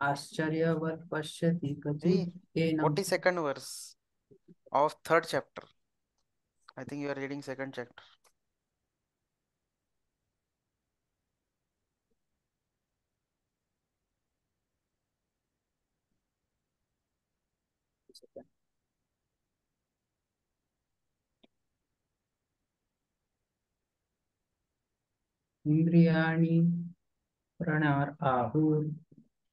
आश्चर्य पश्यति forty second verse of third chapter I think you are reading second chapter इन्द्रियाणि प्रणार आहुर्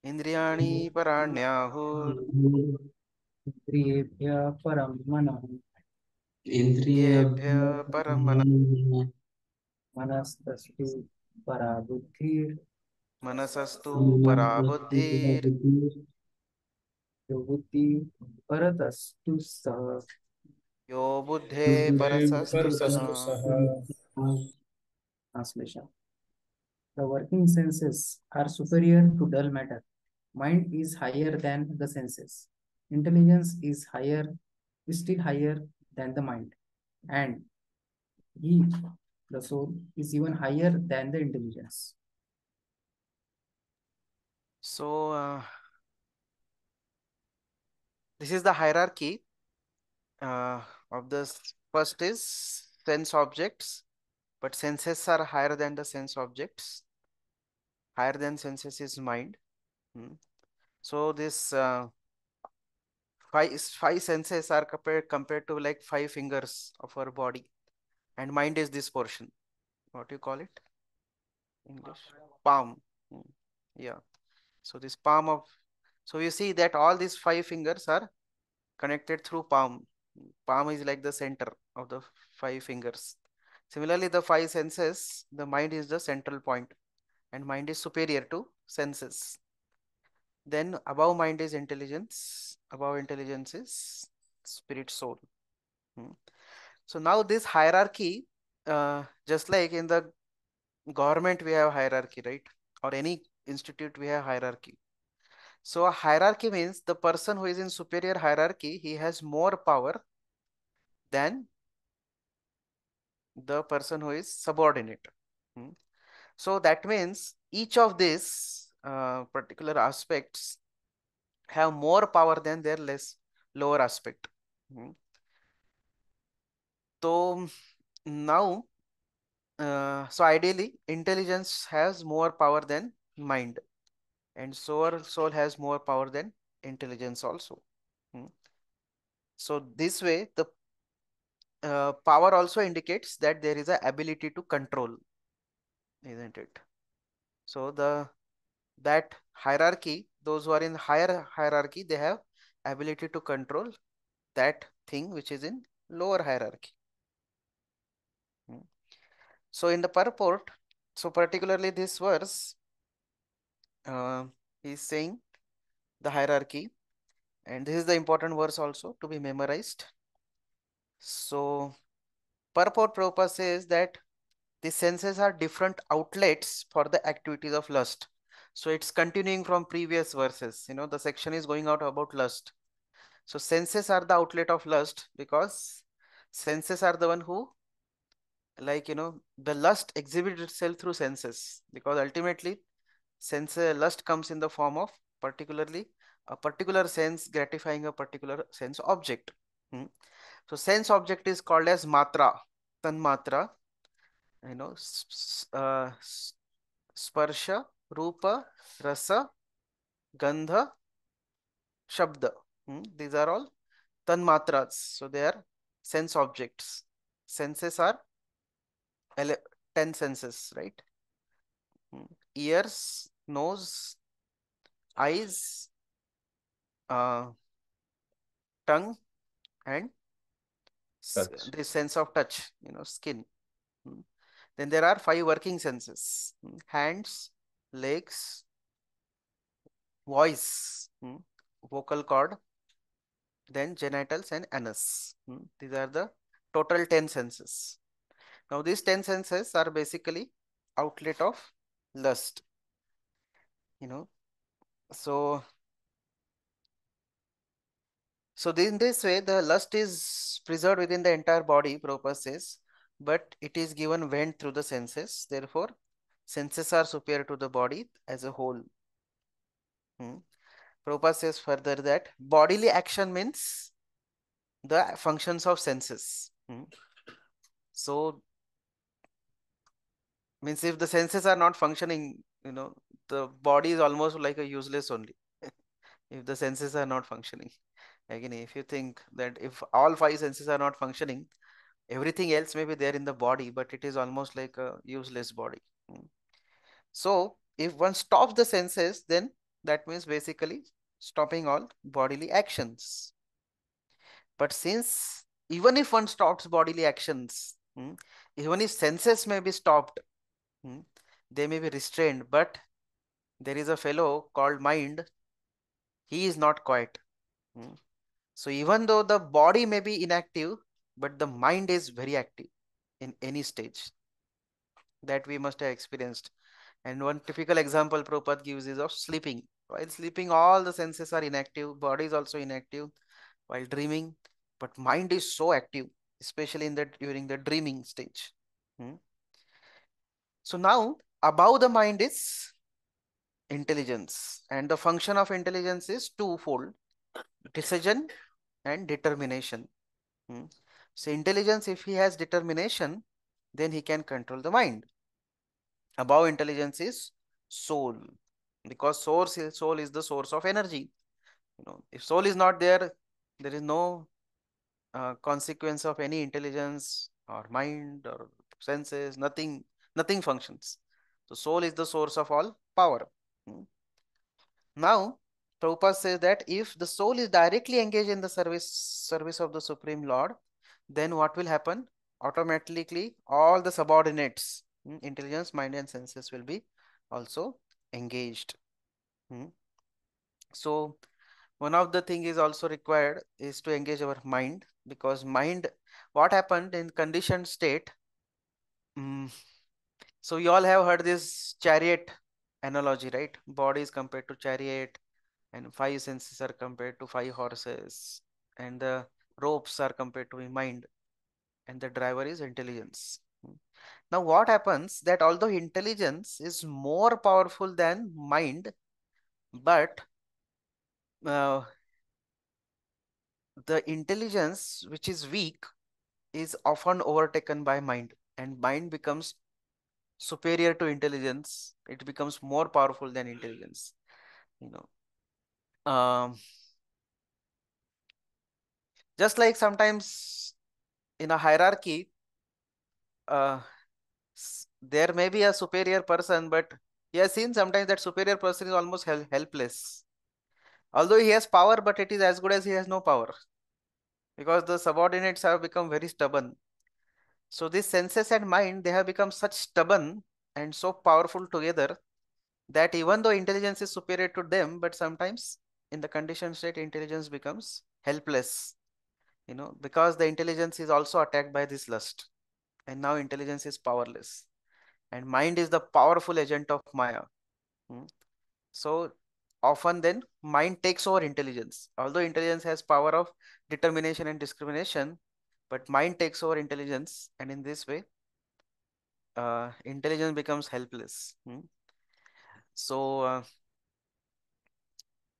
इन्द्रियाणि पराण्याहुर् इन्द्रियेभ्यः परं मनः। इन्द्रियेभ्यः परं मनः। मनस्तस्तु परा बुद्धिर् मनसस्तु परा बुद्धिर् यो बुद्धि परतस्तु सः। यो बुद्धे परसस्तु सः। Translation The working senses are superior to dull matter. Mind is higher than the senses. Intelligence is higher, is still higher than the mind. And he, the soul, is even higher than the intelligence. So, uh, this is the hierarchy uh, of the first is sense objects, but senses are higher than the sense objects higher than senses is mind. Hmm. So this uh, five five senses are compared compared to like five fingers of our body, and mind is this portion. What do you call it? English palm. Hmm. Yeah. So this palm of so you see that all these five fingers are connected through palm. Palm is like the center of the five fingers. Similarly, the five senses, the mind is the central point and mind is superior to senses. Then above mind is intelligence, above intelligence is spirit soul. Hmm. So now this hierarchy, uh, just like in the government we have hierarchy, right? Or any institute we have hierarchy. So a hierarchy means the person who is in superior hierarchy, he has more power than the person who is subordinate. Hmm. So that means each of these uh, particular aspects have more power than their less lower aspect. Hmm. So now, uh, so ideally intelligence has more power than mind and soul, soul has more power than intelligence also. Hmm. So this way the uh, power also indicates that there is a ability to control isn't it? So the that hierarchy, those who are in higher hierarchy, they have ability to control that thing which is in lower hierarchy. Hmm. So in the purport, so particularly this verse, uh, is saying the hierarchy, and this is the important verse also to be memorized. So purport Prabhupada says that the senses are different outlets for the activities of lust. So it's continuing from previous verses. You know, the section is going out about lust. So senses are the outlet of lust because senses are the one who like, you know, the lust exhibits itself through senses because ultimately sense uh, lust comes in the form of particularly a particular sense gratifying a particular sense object. Hmm. So sense object is called as matra, tanmatra you know, uh, sparsha, rupa, rasa, gandha, shabda. Hmm? These are all tanmatras. So they are sense objects. Senses are 10 senses, right? Hmm. Ears, nose, eyes, uh, tongue, and the sense of touch, you know, skin. Then there are five working senses. Hands, legs, voice, hmm, vocal cord, then genitals and anus. Hmm, these are the total 10 senses. Now these 10 senses are basically outlet of lust. You know, so so in this way, the lust is preserved within the entire body, Prabhupada says, but it is given went through the senses. Therefore, senses are superior to the body as a whole. Hmm. Prabhupada says further that bodily action means the functions of senses. Hmm. So, means if the senses are not functioning, you know, the body is almost like a useless only. if the senses are not functioning. Again, if you think that if all five senses are not functioning, everything else may be there in the body, but it is almost like a useless body. Hmm. So, if one stops the senses, then that means basically stopping all bodily actions. But since even if one stops bodily actions, hmm, even if senses may be stopped, hmm, they may be restrained, but there is a fellow called mind, he is not quiet. So even though the body may be inactive, but the mind is very active in any stage that we must have experienced. And one typical example Prabhupada gives is of sleeping. While sleeping, all the senses are inactive, body is also inactive. While dreaming, but mind is so active, especially in the during the dreaming stage. Hmm? So now above the mind is intelligence, and the function of intelligence is twofold: decision and determination. Hmm? So intelligence, if he has determination, then he can control the mind. Above intelligence is soul, because source is, soul is the source of energy. You know, if soul is not there, there is no uh, consequence of any intelligence or mind or senses, nothing, nothing functions. So soul is the source of all power. Hmm. Now, Prabhupada says that if the soul is directly engaged in the service service of the Supreme Lord, then what will happen? Automatically, all the subordinates, hmm, intelligence, mind, and senses will be also engaged. Hmm. So, one of the thing is also required is to engage our mind because mind, what happened in conditioned state? Um, so, you all have heard this chariot analogy, right? Body is compared to chariot, and five senses are compared to five horses, and the ropes are compared to mind, and the driver is intelligence. Now, what happens that although intelligence is more powerful than mind, but uh, the intelligence which is weak is often overtaken by mind, and mind becomes superior to intelligence. It becomes more powerful than intelligence. You know, um, just like sometimes in a hierarchy, uh, there may be a superior person, but he has seen sometimes that superior person is almost hel helpless. Although he has power, but it is as good as he has no power. Because the subordinates have become very stubborn. So these senses and mind, they have become such stubborn and so powerful together that even though intelligence is superior to them, but sometimes in the conditioned state, intelligence becomes helpless. You know, because the intelligence is also attacked by this lust. And now intelligence is powerless. And mind is the powerful agent of Maya. Hmm? So often then mind takes over intelligence. Although intelligence has power of determination and discrimination, but mind takes over intelligence. And in this way, uh, intelligence becomes helpless. Hmm? So uh,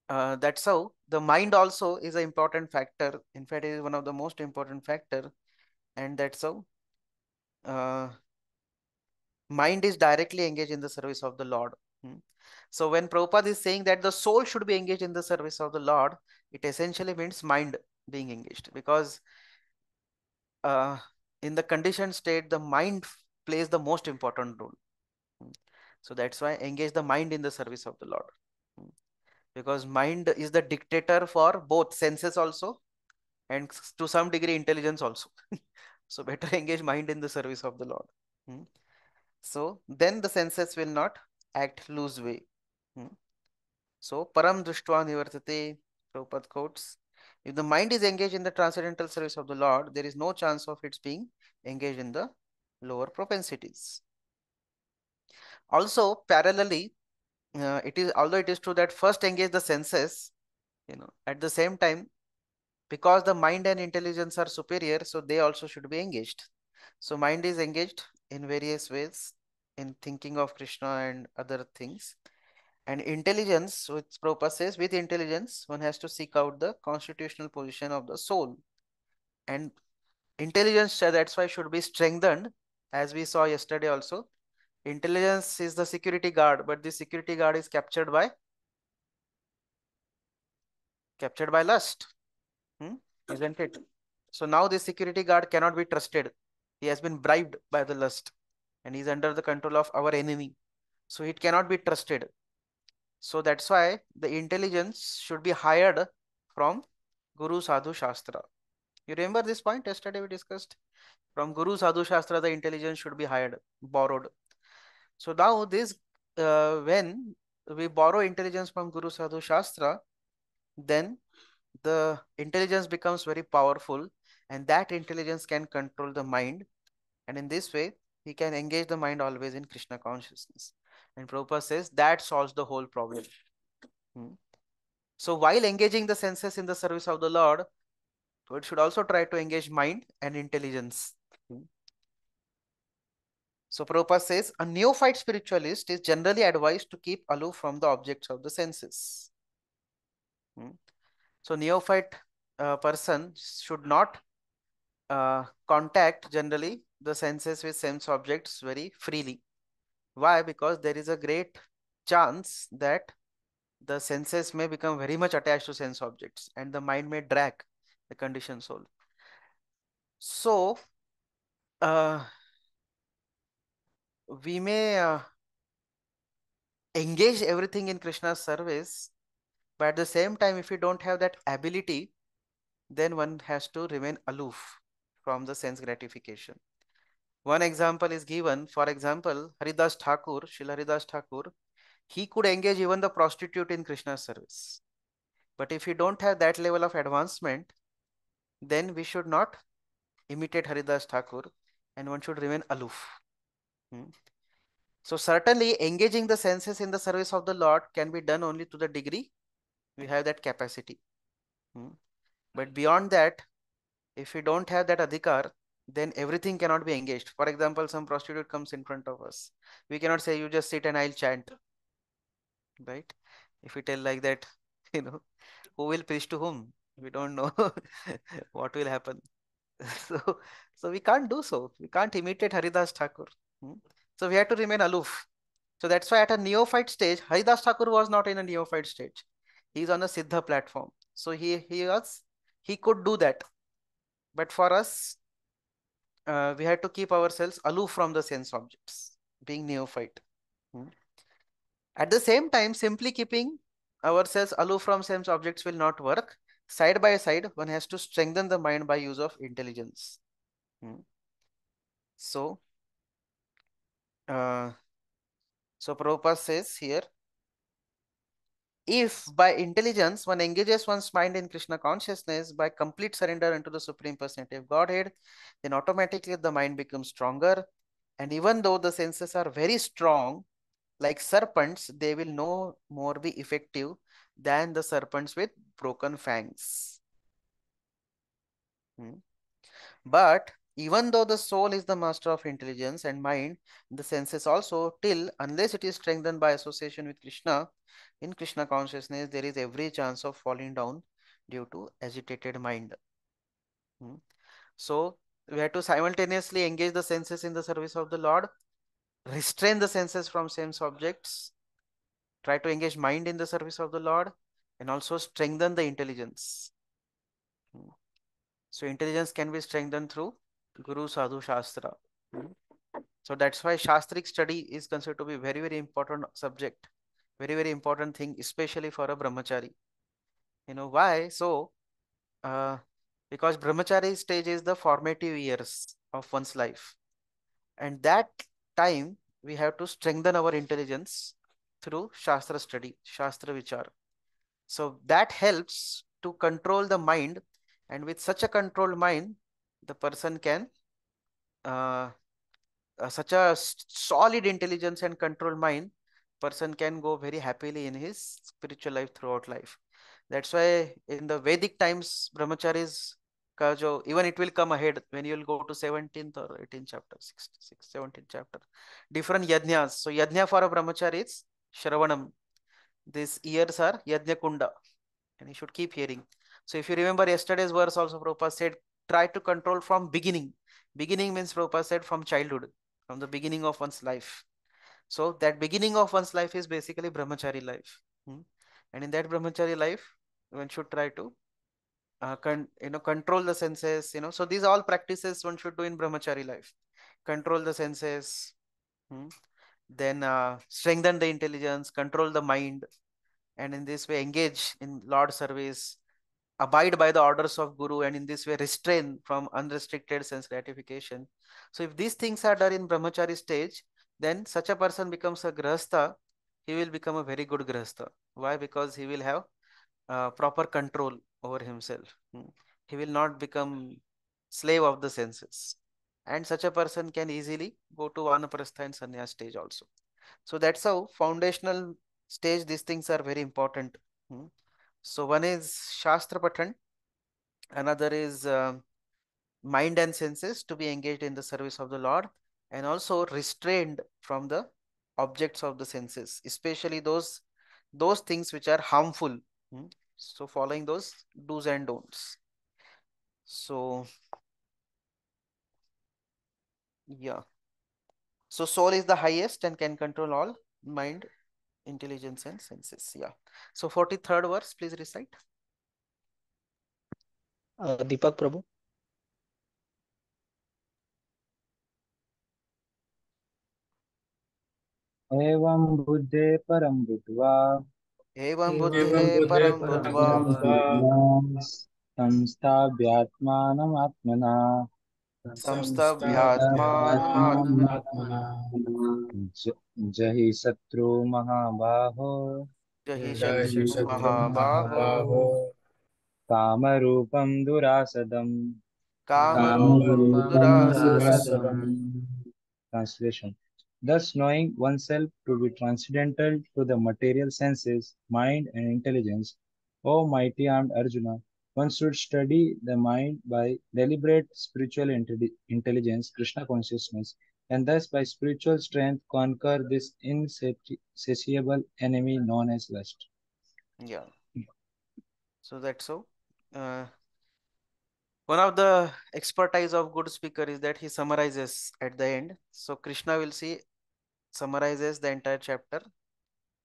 uh, that's how the mind also is an important factor. In fact, it is one of the most important factor, and that's how uh, mind is directly engaged in the service of the Lord. Hmm? So when Prabhupada is saying that the soul should be engaged in the service of the Lord, it essentially means mind being engaged because uh, in the conditioned state, the mind plays the most important role. Hmm? So that's why engage the mind in the service of the Lord. Because mind is the dictator for both senses also and to some degree intelligence also. so better engage mind in the service of the Lord. Hmm? So then the senses will not act loose way. Hmm? So param drishtva nivartate, quotes. If the mind is engaged in the transcendental service of the Lord, there is no chance of its being engaged in the lower propensities. Also, parallelly, uh, it is although it is true that first engage the senses, you know, at the same time, because the mind and intelligence are superior, so they also should be engaged. So mind is engaged in various ways in thinking of Krishna and other things. And intelligence, which Prabhupada says, with intelligence, one has to seek out the constitutional position of the soul. And intelligence, that's why should be strengthened, as we saw yesterday also. Intelligence is the security guard, but the security guard is captured by captured by lust, hmm? isn't it? So now the security guard cannot be trusted. He has been bribed by the lust and he's under the control of our enemy. So it cannot be trusted. So that's why the intelligence should be hired from Guru Sadhu Shastra. You remember this point yesterday we discussed? From Guru Sadhu Shastra, the intelligence should be hired, borrowed. So now this, uh, when we borrow intelligence from Guru Sadhu Shastra, then the intelligence becomes very powerful and that intelligence can control the mind. And in this way, he can engage the mind always in Krishna consciousness. And Prabhupada says that solves the whole problem. Hmm. So while engaging the senses in the service of the Lord, it should also try to engage mind and intelligence. So Prabhupada says a neophyte spiritualist is generally advised to keep aloof from the objects of the senses. Hmm. So neophyte uh, person should not uh, contact generally the senses with sense objects very freely. Why? Because there is a great chance that the senses may become very much attached to sense objects and the mind may drag the conditioned soul. So, uh, we may uh, engage everything in Krishna's service, but at the same time, if we don't have that ability, then one has to remain aloof from the sense gratification. One example is given, for example, Haridas Thakur, Srila Haridas Thakur, he could engage even the prostitute in Krishna's service. But if we don't have that level of advancement, then we should not imitate Haridas Thakur and one should remain aloof. Hmm. So certainly engaging the senses in the service of the Lord can be done only to the degree we have that capacity. Hmm. But beyond that, if we don't have that adhikar, then everything cannot be engaged. For example, some prostitute comes in front of us. We cannot say, you just sit and I'll chant. Right? If we tell like that, you know, who will preach to whom? We don't know what will happen. so, so we can't do so. We can't imitate Haridas Thakur. Hmm? So we have to remain aloof. So that's why at a neophyte stage, Haridas Thakur was not in a neophyte stage. He's on a Siddha platform. So he, he was, he could do that. But for us, uh, we had to keep ourselves aloof from the sense objects, being neophyte. Hmm. At the same time, simply keeping ourselves aloof from sense objects will not work. Side by side, one has to strengthen the mind by use of intelligence. Hmm. So, uh, so Prabhupada says here, if by intelligence one engages one's mind in Krishna consciousness by complete surrender into the Supreme Personality of Godhead, then automatically the mind becomes stronger. And even though the senses are very strong, like serpents, they will no more be effective than the serpents with broken fangs. Hmm. But even though the soul is the master of intelligence and mind, the senses also, till unless it is strengthened by association with Krishna, in Krishna consciousness, there is every chance of falling down due to agitated mind. Hmm. So we have to simultaneously engage the senses in the service of the Lord, restrain the senses from sense objects, try to engage mind in the service of the Lord, and also strengthen the intelligence. Hmm. So intelligence can be strengthened through Guru Sadhu Shastra. Hmm. So that's why Shastric study is considered to be very, very important subject very very important thing especially for a brahmachari. You know why? So uh, because brahmachari stage is the formative years of one's life. And that time we have to strengthen our intelligence through shastra study shastra vichar. So that helps to control the mind. And with such a controlled mind the person can uh, uh, such a solid intelligence and controlled mind person can go very happily in his spiritual life throughout life. That's why in the Vedic times, brahmacharis का जो even it will come ahead when you will go to 17th or 18th chapter 66 17th chapter. Different yajnas. So yajna for a brahmachari is shravanam. These ears are yajna kunda and you should keep hearing. So if you remember yesterday's verse also Prabhupada said try to control from beginning. Beginning means Prabhupada said from childhood from the beginning of one's life. So that beginning of one's life is basically brahmachari life. Hmm? and in that brahmachari life one should try to uh, con- you know control the senses you know. So these all practices one should do in brahmachari life. Control the senses hmm? then uh, strengthen the intelligence control the mind. And in this way engage in lord service abide by the orders of guru and in this way restrain from unrestricted sense gratification. So if these things are done in brahmachari stage then such a person becomes a grahastha he will become a very good grahastha. Why? Because he will have uh, proper control over himself. Hmm. he will not become slave of the senses. And such a person can easily go to vanaprastha and sannyas stage also. So that's how foundational stage these things are very important. Hmm. So one is shastra patan another is uh, mind and senses to be engaged in the service of the lord and also restrained from the objects of the senses especially those those things which are harmful hmm. so following those do's and don'ts so yeah so soul is the highest and can control all mind intelligence and senses yeah so 43rd verse please recite uh, deepak prabhu एवं बुद्धे परं बुद्ध्वा एवं बुद्धे परं बुद्ध्वा संस्थाभ्यात्मानमात्मना संस्थभ्यात्मात्मना ज- जहि शत्रु महाबाहो जहि शत्रु महाबाहो कामरूपं दुरासदम् कामरूपं दुरासदम् Translation Thus, knowing oneself to be transcendental to the material senses, mind, and intelligence, O mighty armed Arjuna, one should study the mind by deliberate spiritual intelligence, Krishna consciousness, and thus by spiritual strength conquer this insatiable enemy known as lust. yeah. So that's so uh, one of the expertise of good speaker is that he summarizes at the end. So krishna will see summarizes the entire chapter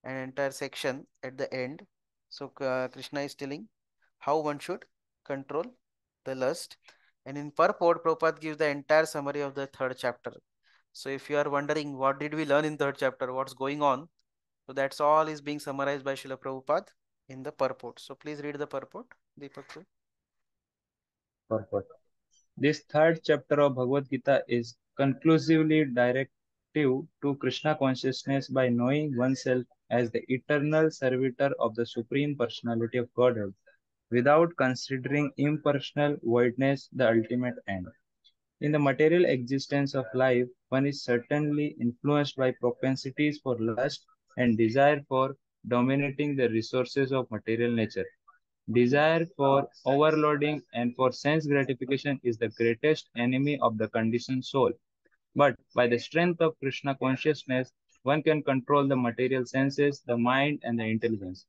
and entire section at the end. So uh, krishna is telling how one should control the lust. And in purport prabhupada gives the entire summary of the third chapter so if you are wondering what did we learn in third chapter what's going on so that's all is being summarized by Srila Prabhupada in the purport. So please read the purport, Deepak. ji. purport. This third chapter of Bhagavad Gita is conclusively directive to Krishna consciousness by knowing oneself as the eternal servitor of the Supreme Personality of Godhead, without considering impersonal voidness the ultimate end. In the material existence of life, one is certainly influenced by propensities for lust and desire for dominating the resources of material nature. Desire for overloading and for sense gratification is the greatest enemy of the conditioned soul. But by the strength of Krishna consciousness, one can control the material senses, the mind, and the intelligence.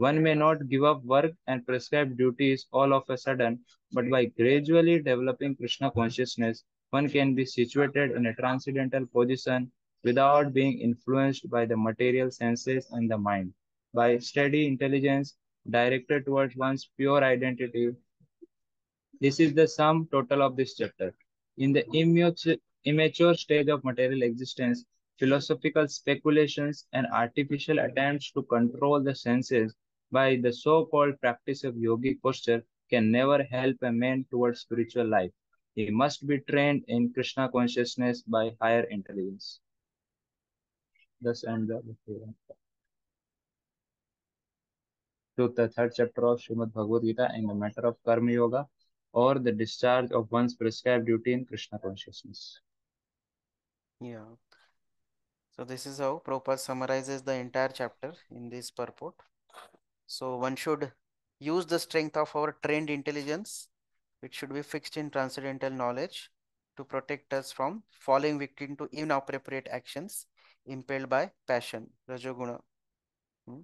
One may not give up work and prescribed duties all of a sudden, but by gradually developing Krishna consciousness, one can be situated in a transcendental position without being influenced by the material senses and the mind. By steady intelligence directed towards one's pure identity, this is the sum total of this chapter. In the immature, immature stage of material existence, philosophical speculations and artificial attempts to control the senses by the so-called practice of yogic posture can never help a man towards spiritual life. He must be trained in Krishna consciousness by higher intelligence. Thus end the to the third chapter of Srimad Bhagavad Gita in the matter of Karma Yoga or the discharge of one's prescribed duty in Krishna consciousness. Yeah. So this is how Prabhupada summarizes the entire chapter in this purport. So one should use the strength of our trained intelligence which should be fixed in transcendental knowledge to protect us from falling victim to inappropriate actions impelled by passion, Rajoguna. Hmm.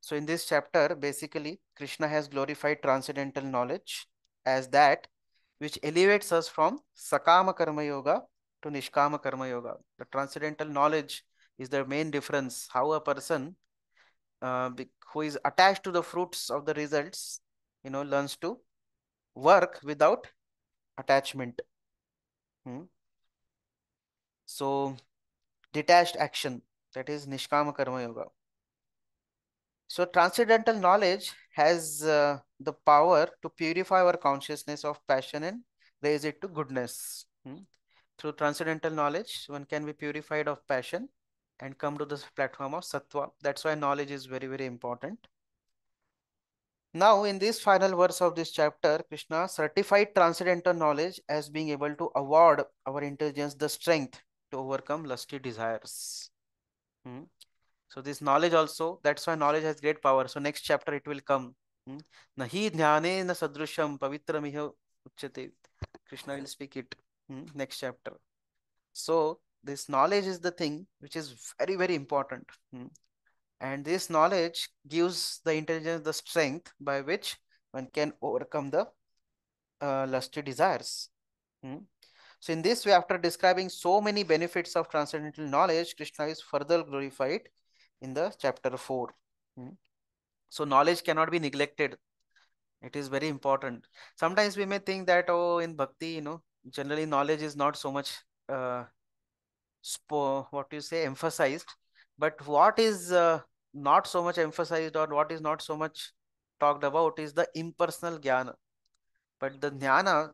So in this chapter, basically, Krishna has glorified transcendental knowledge as that which elevates us from Sakama Karma Yoga to Nishkama Karma Yoga. The transcendental knowledge is the main difference, how a person uh, who is attached to the fruits of the results, you know, learns to work without attachment. Hmm. So, detached action, that is Nishkama Karma Yoga. So, transcendental knowledge has uh, the power to purify our consciousness of passion and raise it to goodness. Hmm. Through transcendental knowledge, one can be purified of passion and come to this platform of sattva. That's why knowledge is very, very important. Now, in this final verse of this chapter, Krishna certified transcendental knowledge as being able to award our intelligence the strength to overcome lusty desires. Hmm. So this knowledge also, that's why knowledge has great power. So next chapter it will come. Hmm. Nahi jnane na sadrusham pavitra uchate. Krishna will speak it. Hmm. Next chapter. So this knowledge is the thing which is very, very important. Hmm. And this knowledge gives the intelligence the strength by which one can overcome the uh, lusty desires. Hmm. So in this way, after describing so many benefits of transcendental knowledge, Krishna is further glorified in the chapter 4. Hmm. So knowledge cannot be neglected. It is very important. Sometimes we may think that, oh, in bhakti, you know, generally knowledge is not so much, uh, what you say, emphasized. But what is uh, not so much emphasized or what is not so much talked about is the impersonal jnana. But the jnana,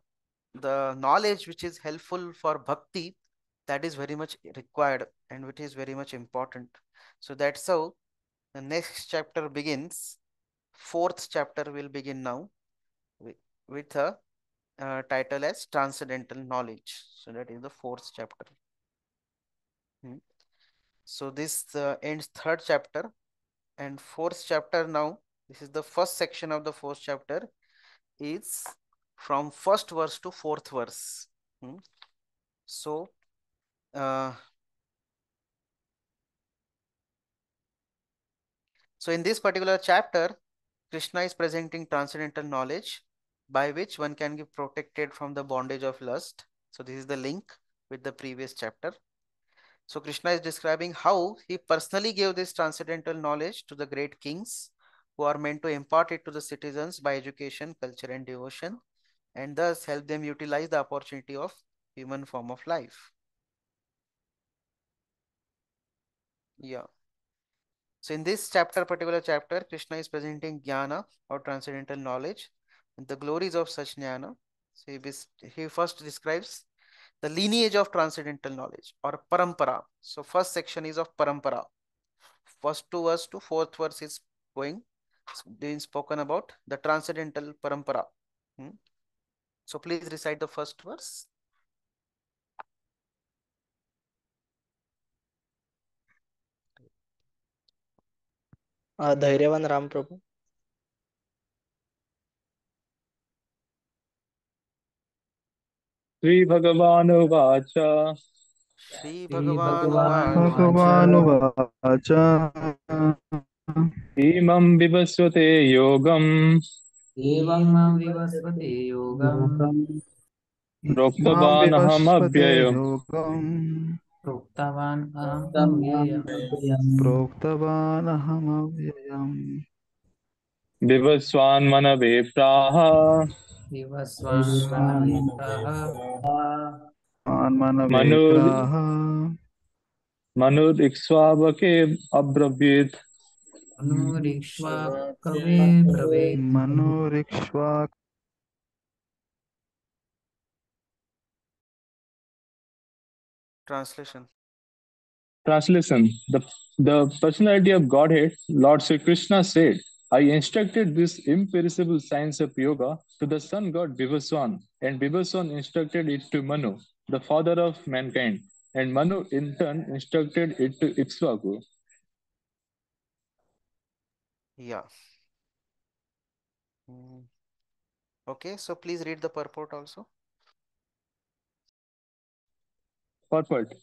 the knowledge which is helpful for bhakti, that is very much required and which is very much important. So that's how the next chapter begins. Fourth chapter will begin now with, with a uh, title as Transcendental Knowledge. So that is the fourth chapter. Hmm. So this uh, ends third chapter and fourth chapter now. This is the first section of the fourth chapter. Is from first verse to fourth verse. Hmm. so uh, so in this particular chapter krishna is presenting transcendental knowledge by which one can be protected from the bondage of lust. So this is the link with the previous chapter so Krishna is describing how he personally gave this transcendental knowledge to the great kings who are meant to impart it to the citizens by education, culture and devotion and thus help them utilize the opportunity of human form of life. Yeah. So in this chapter, particular chapter, Krishna is presenting jnana or transcendental knowledge and the glories of such jnana. So he, he first describes the lineage of transcendental knowledge or parampara. So first section is of parampara. First two verse to fourth verse is going being spoken about the transcendental parampara. Hmm? So please recite the first verse. Uh, धैर्यवान राम प्रभु श्रीभगवानुवाच। श्रीभगवानुवाच। इमं विवस्वते योगम्। एवं विवस्वते योगम्। प्रोक्तवानहमव्ययम्। प्रोक्तवान् अहमव्ययम्। प्रोक्तवानहमव्ययम्। विवस्वान्मनवे प्राह। मान्मनवेत्राः मनुरिक्ष्वावके अब्रवीत् मनुरिक्ष्वाकवे ब्रवीत् मनोरिक्ष्वा Translation. Translation The, the personality of Godhead, Lord Sri Krishna said, I instructed this imperishable science of yoga to the sun god Vivaswan, and Vivaswan instructed it to Manu, the father of mankind, and Manu in turn instructed it to Ikshvaku. Yeah. Hmm. Okay, so please read the purport also. Purport.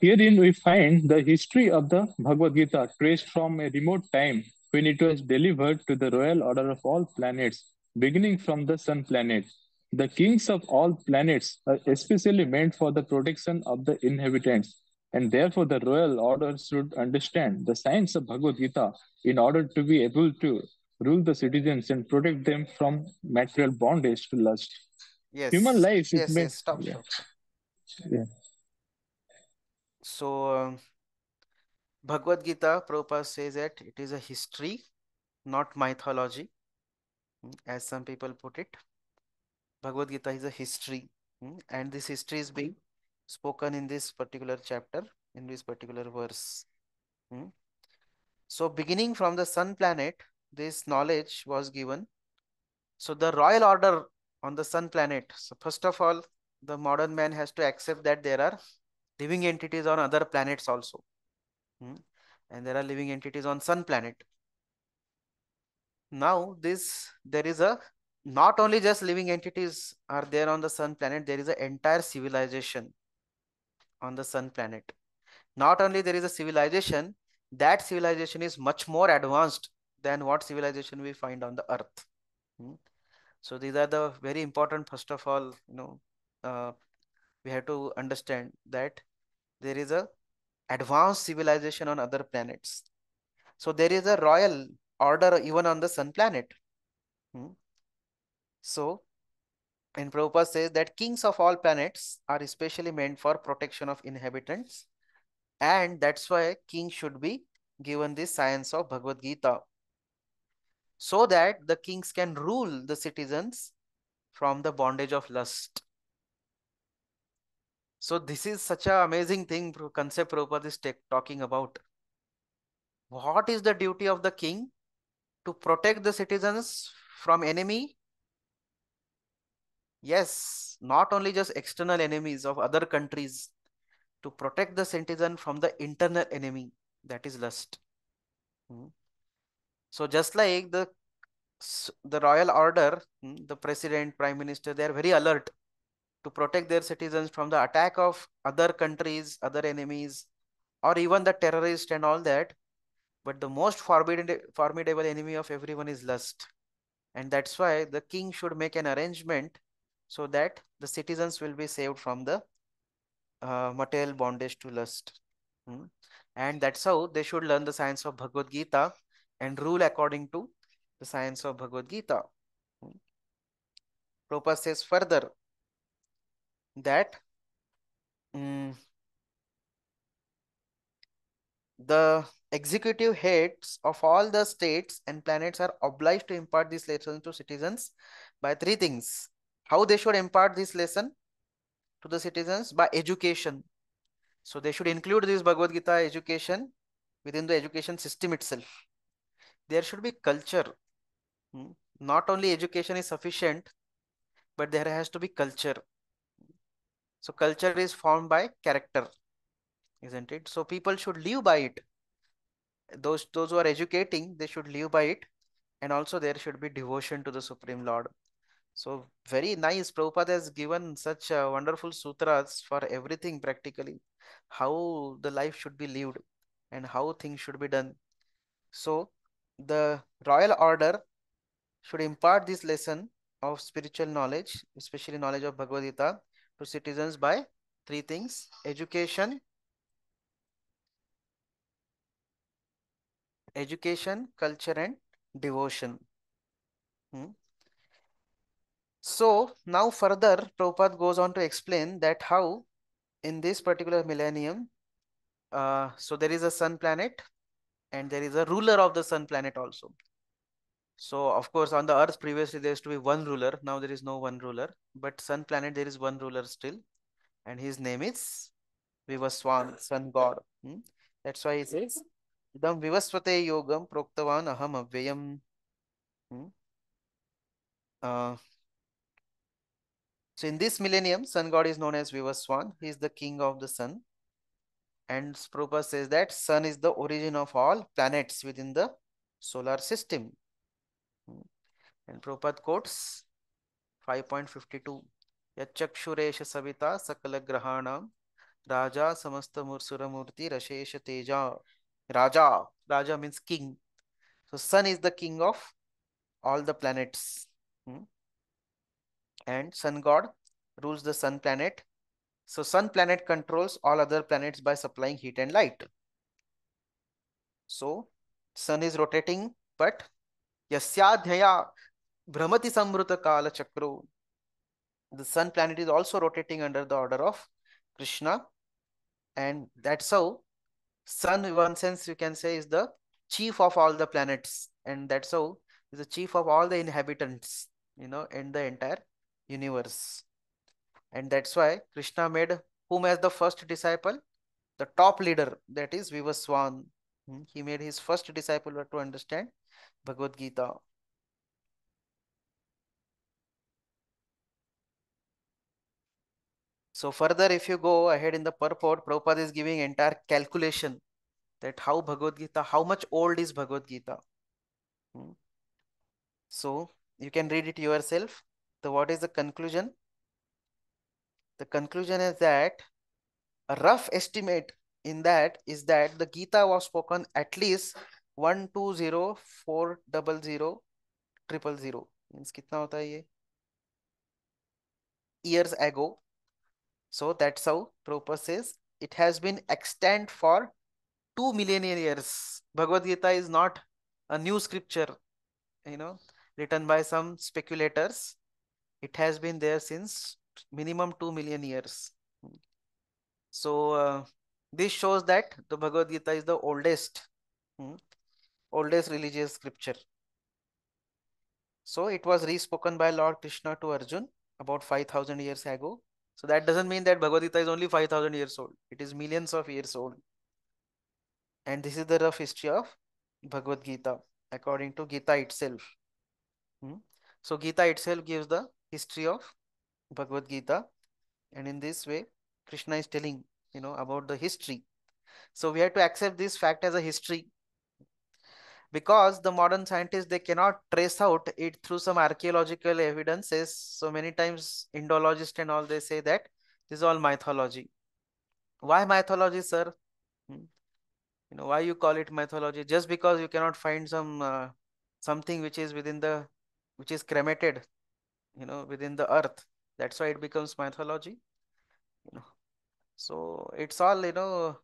Herein we find the history of the Bhagavad Gita traced from a remote time when it was delivered to the royal order of all planets, beginning from the sun planet. The kings of all planets are especially meant for the protection of the inhabitants, and therefore the royal order should understand the science of Bhagavad Gita in order to be able to rule the citizens and protect them from material bondage to lust. Yes. Human life is Yes, meant. yes, stop, yeah. stop. Yeah. So, um, Bhagavad Gita, Prabhupada says that it is a history, not mythology, mm, as some people put it. Bhagavad Gita is a history, mm, and this history is being spoken in this particular chapter, in this particular verse. mm. So, beginning from the sun planet, this knowledge was given. So, the royal order on the sun planet. So, first of all, the modern man has to accept that there are living entities on other planets also. Mm. And there are living entities on sun planet. Now, this there is a not only just living entities are there on the sun planet, there is an entire civilization on the sun planet. Not only there is a civilization, that civilization is much more advanced than what civilization we find on the earth. Hmm. So these are the very important, first of all, you know, uh, we have to understand that there is a advanced civilization on other planets. So there is a royal order even on the sun planet. Hmm. So, and Prabhupada says that kings of all planets are especially meant for protection of inhabitants. And that's why king should be given the science of Bhagavad Gita. So that the kings can rule the citizens from the bondage of lust. So this is such an amazing thing, concept Prabhupada is talking about. What is the duty of the king? To protect the citizens from enemy Yes, not only just external enemies of other countries, to protect the citizen from the internal enemy, that is lust. Hmm. So just like the the royal order, hmm, the president, prime minister, they are very alert to protect their citizens from the attack of other countries, other enemies, or even the terrorist and all that. But the most formidable enemy of everyone is lust. And that's why the king should make an arrangement so that the citizens will be saved from the uh, material bondage to lust. Hmm? And that's how they should learn the science of Bhagavad Gita and rule according to the science of Bhagavad Gita. Hmm? Prabhupada says further that um, the executive heads of all the states and planets are obliged to impart this lesson to citizens by three things how they should impart this lesson to the citizens? By education. So they should include this Bhagavad Gita education within the education system itself. There should be culture. Hmm. Not only education is sufficient, but there has to be culture. So culture is formed by character, isn't it? So people should live by it. Those, those who are educating, they should live by it. And also there should be devotion to the Supreme Lord. So very nice. Prabhupada has given such uh, wonderful sutras for everything practically. How the life should be lived and how things should be done. So the royal order should impart this lesson of spiritual knowledge, especially knowledge of Bhagavad Gita to citizens by three things. Education, education, culture and devotion. Hmm. So now further, Prabhupada goes on to explain that how in this particular millennium, uh, so there is a sun planet and there is a ruler of the sun planet also. So of course on the earth previously there used to be one ruler. Now there is no one ruler, but sun planet there is one ruler still. And his name is Vivaswan, sun god. Hmm? That's why he says, Idam Vivasvate Yogam Proktavan Aham Avyayam. Hmm? Uh, so in this millennium, sun god is known as Vivaswan. He is the king of the sun. And Prabhupada says that sun is the origin of all planets within the solar system. And Prabhupada quotes 5.52 Yachakshuresha Savita Sakala Grahanam Raja Samasta Mursuramurti Rashesha Teja Raja. Raja means king. So sun is the king of all the planets. Hmm? And sun god rules the sun planet. So sun planet controls all other planets by supplying heat and light. So sun is rotating, but yasyadhyaya brahmati samruta kala chakro the sun planet is also rotating under the order of Krishna. And that's how sun, in one sense, you can say, is the chief of all the planets. And that's how is the chief of all the inhabitants, you know, in the entire universe. And that's why Krishna made whom as the first disciple? The top leader, that is Vivaswan. Hmm, he made his first disciple to understand Bhagavad Gita. So further, if you go ahead in the purport, Prabhupada is giving entire calculation that how Bhagavad Gita, how much old is Bhagavad Gita. Hmm. So you can read it yourself. So what is the conclusion? The conclusion is that a rough estimate in that is that the Gita was spoken at least one two zero four double zero triple zero means कितना होता है ये years ago so that's how Prabhupada says it has been extant for two million years. Bhagavad Gita is not a new scripture, you know, written by some speculators. It has been there since minimum two million years. So uh, this shows that the Bhagavad Gita is the oldest, hmm, oldest religious scripture. So it was re-spoken by Lord Krishna to Arjun about 5000 years ago so that doesn't mean that Bhagavad Gita is only 5000 years old. It is millions of years old. And this is the rough history of Bhagavad Gita according to Gita itself. Hmm? So Gita itself gives the history of Bhagavad Gita. And in this way, Krishna is telling, you know, about the history. So we have to accept this fact as a history because the modern scientists they cannot trace out it through some archaeological evidences. So many times indologists and all they say that this is all mythology. Why mythology sir? Hmm. you know why you call it mythology? Just because you cannot find some uh, something which is within the which is cremated you know within the earth. That's why it becomes mythology you know. So it's all you know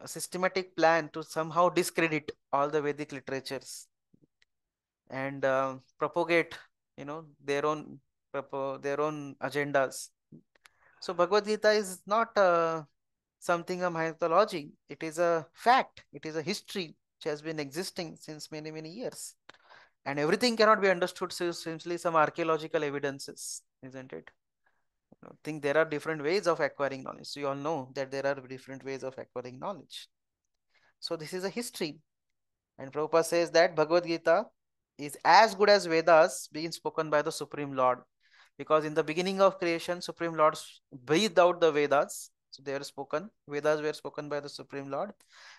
a systematic plan to somehow discredit all the Vedic literatures and uh, propagate, you know, their own their own agendas. So Bhagavad Gita is not uh, something a mythology. It is a fact. It is a history which has been existing since many many years, and everything cannot be understood simply some archaeological evidences, isn't it? Know, think there are different ways of acquiring knowledge. So you all know that there are different ways of acquiring knowledge. So this is a history. And Prabhupada says that Bhagavad Gita is as good as Vedas being spoken by the Supreme Lord. Because in the beginning of creation, Supreme Lord breathed out the Vedas. So they were spoken. Vedas were spoken by the Supreme Lord.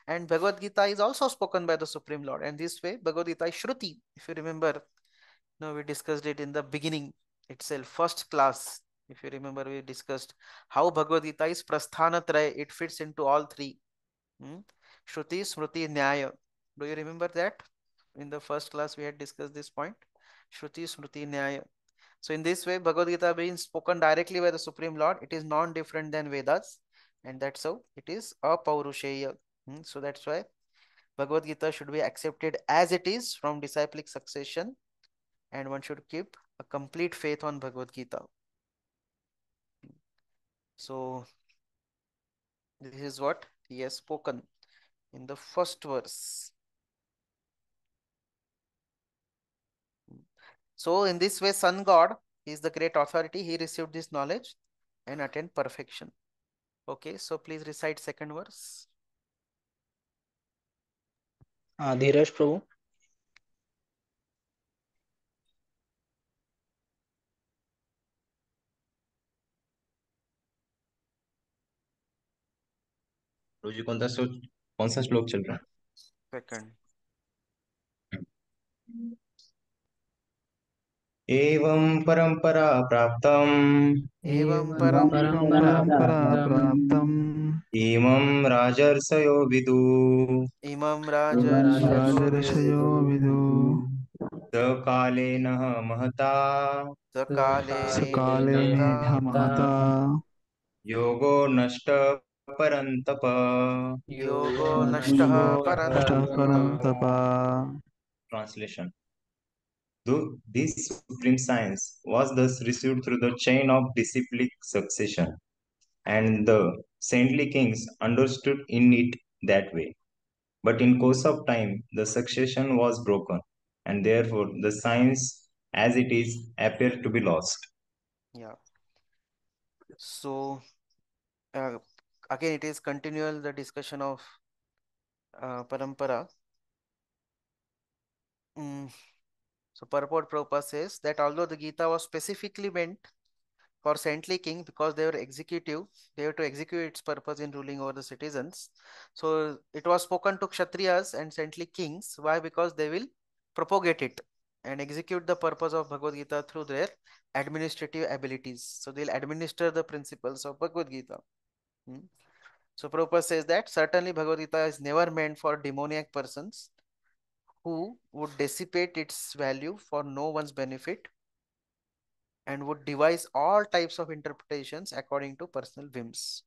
And Bhagavad Gita is also spoken by the Supreme Lord. And this way, Bhagavad Gita is Shruti. If you remember, you know, we discussed it in the beginning itself, first class. If you remember, we discussed how Bhagavad Gita is Prasthanatraya. It fits into all three. Hmm? Shruti, Smriti, Nyaya. Do you remember that? In the first class, we had discussed this point. Shruti, Smriti, Nyaya. So in this way, Bhagavad Gita being spoken directly by the Supreme Lord, it is non-different than Vedas. And that's how it is Apaurusheya. Hmm? So that's why Bhagavad Gita should be accepted as it is from disciplic succession. And one should keep a complete faith on Bhagavad Gita. So this is what he has spoken in the first verse. So in this way, sun god is the great authority. He received this knowledge and attained perfection. Okay, so please recite second verse. Uh, Dheeraj Prabhu. जी कौन सा कौन सा श्लोक चल रहा है second एवं परम्परा प्राप्तम् एवं परं परम्परा परम्परा इमं राजर्षयो विदु इमं राजर्षयो विदु सकालेन महता सकाले सकालेन महता योगो नष्ट परन्तप योगो नष्टः नष्टः परन्तप परन्तप Translation Though this supreme science was thus received through the chain of disciplic succession, and the saintly kings understood in it that way. But in course of time, the succession was broken, and therefore the science as it is appeared to be lost. Yeah. So uh, again, it is continual the discussion of uh, parampara. Mm. So purport Prabhupada says that although the Gita was specifically meant for saintly king because they were executive, they were to execute its purpose in ruling over the citizens. So it was spoken to Kshatriyas and saintly kings. Why? Because they will propagate it and execute the purpose of Bhagavad Gita through their administrative abilities. So they'll administer the principles of Bhagavad Gita. Hmm. So Prabhupada says that certainly Bhagavad Gita is never meant for demoniac persons who would dissipate its value for no one's benefit and would devise all types of interpretations according to personal whims.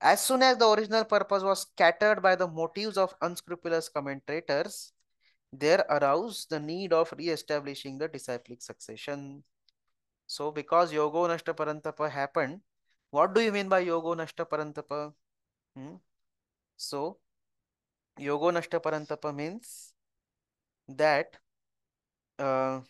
As soon as the original purpose was scattered by the motives of unscrupulous commentators, there arose the need of re-establishing the disciplic succession. So because Yogo Nashta Parantapa happened, what do you mean by Yogo Nashta Parantapa? Hmm? So Yogo Nashta Parantapa means that uh,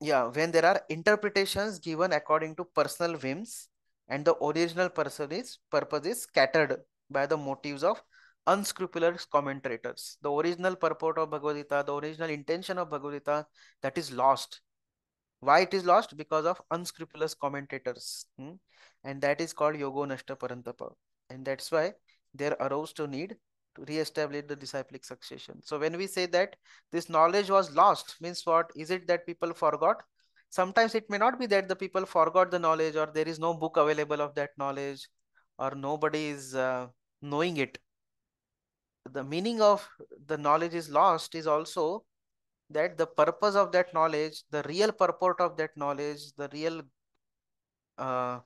yeah when there are interpretations given according to personal whims and the original person is purpose is scattered by the motives of unscrupulous commentators the original purport of bhagavad gita the original intention of bhagavad gita that is lost why it is lost because of unscrupulous commentators hmm? and that is called yogo nashta parantapa and that's why there arose to need to re-establish the disciplic succession. So when we say that this knowledge was lost, means what? Is it that people forgot? Sometimes it may not be that the people forgot the knowledge or there is no book available of that knowledge or nobody is uh, knowing it. The meaning of the knowledge is lost is also that the purpose of that knowledge, the real purport of that knowledge, the real uh,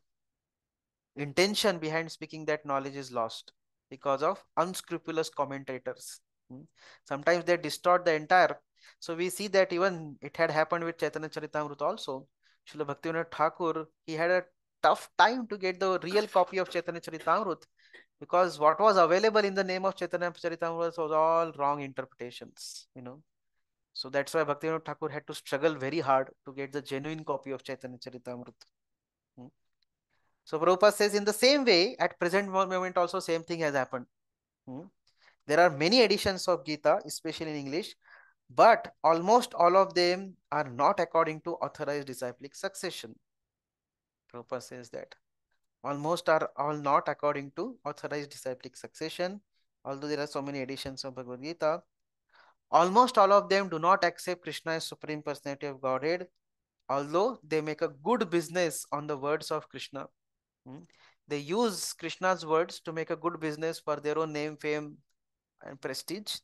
intention behind speaking that knowledge is lost because of unscrupulous commentators. Hmm. Sometimes they distort the entire. So we see that even it had happened with Chaitanya Charitamrita also. Srila Bhaktivinoda Thakur, he had a tough time to get the real copy of Chaitanya Charitamrita because what was available in the name of Chaitanya Charitamrita was all wrong interpretations, you know. So that's why Bhaktivinoda Thakur had to struggle very hard to get the genuine copy of Chaitanya Charitamrita. Hmm. So Prabhupada says in the same way, at present moment also same thing has happened. Hmm. There are many editions of Gita, especially in English, but almost all of them are not according to authorized disciplic succession. Prabhupada says that. Almost are all not according to authorized disciplic succession, although there are so many editions of Bhagavad Gita. Almost all of them do not accept Krishna as Supreme Personality of Godhead, although they make a good business on the words of Krishna. Hmm. They use Krishna's words to make a good business for their own name, fame, and prestige,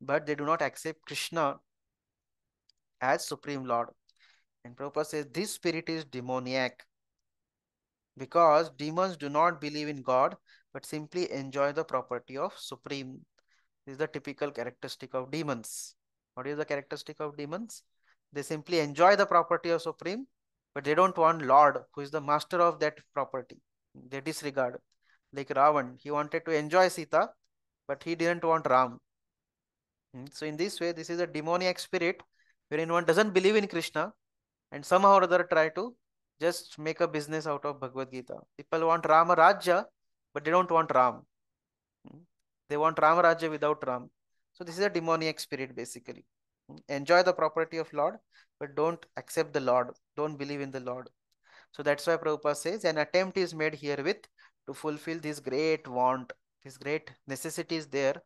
but they do not accept Krishna as Supreme Lord. And Prabhupada says this spirit is demoniac because demons do not believe in God but simply enjoy the property of Supreme. This is the typical characteristic of demons. What is the characteristic of demons? They simply enjoy the property of Supreme but they don't want Lord, who is the master of that property. They disregard. Like Ravan, he wanted to enjoy Sita, but he didn't want Ram. Hmm, so in this way, this is a demoniac spirit wherein one doesn't believe in Krishna and somehow or other try to just make a business out of Bhagavad Gita. People want Rama Rajya, but they don't want Ram. Hmm? They want Rama Rajya without Ram. So this is a demoniac spirit basically. Hmm? Enjoy the property of Lord, but don't accept the Lord. Don't believe in the Lord. So that's why Prabhupada says an attempt is made herewith to fulfill this great want, this great necessity is there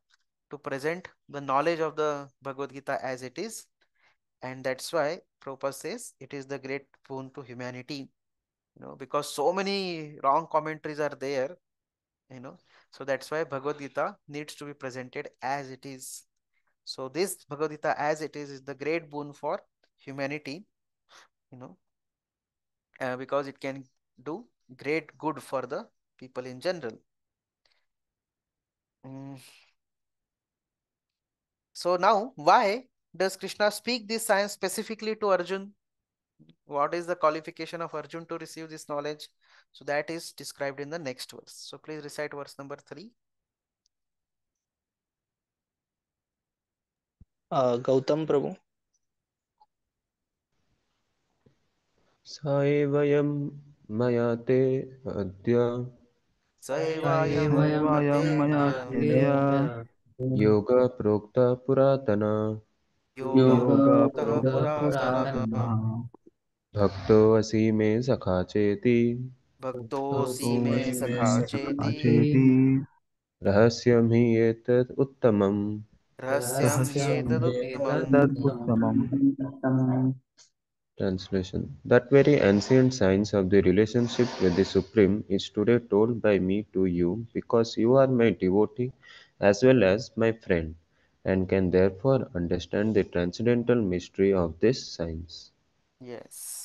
to present the knowledge of the Bhagavad Gita as it is. And that's why Prabhupada says it is the great boon to humanity. You know, because so many wrong commentaries are there, you know. So that's why Bhagavad Gita needs to be presented as it is. So this Bhagavad Gita as it is is the great boon for humanity, you know, uh, because it can do great good for the people in general. Mm. So now, why does Krishna speak this science specifically to Arjun? What is the qualification of Arjun to receive this knowledge? So that is described in the next verse. So please recite verse number three. Uh, Gautam Prabhu. स एवयं मया ते अद्य स एवायं वयं मया तेय योगप्रोक्तः पुरातन पुरातनः पुरातनः मे सखा चेति भक्तोऽसि मे सखा चेति रहस्यं हि एतत् उत्तमम् Translation That very ancient science of the relationship with the Supreme is today told by me to you because you are my devotee as well as my friend and can therefore understand the transcendental mystery of this science. Yes.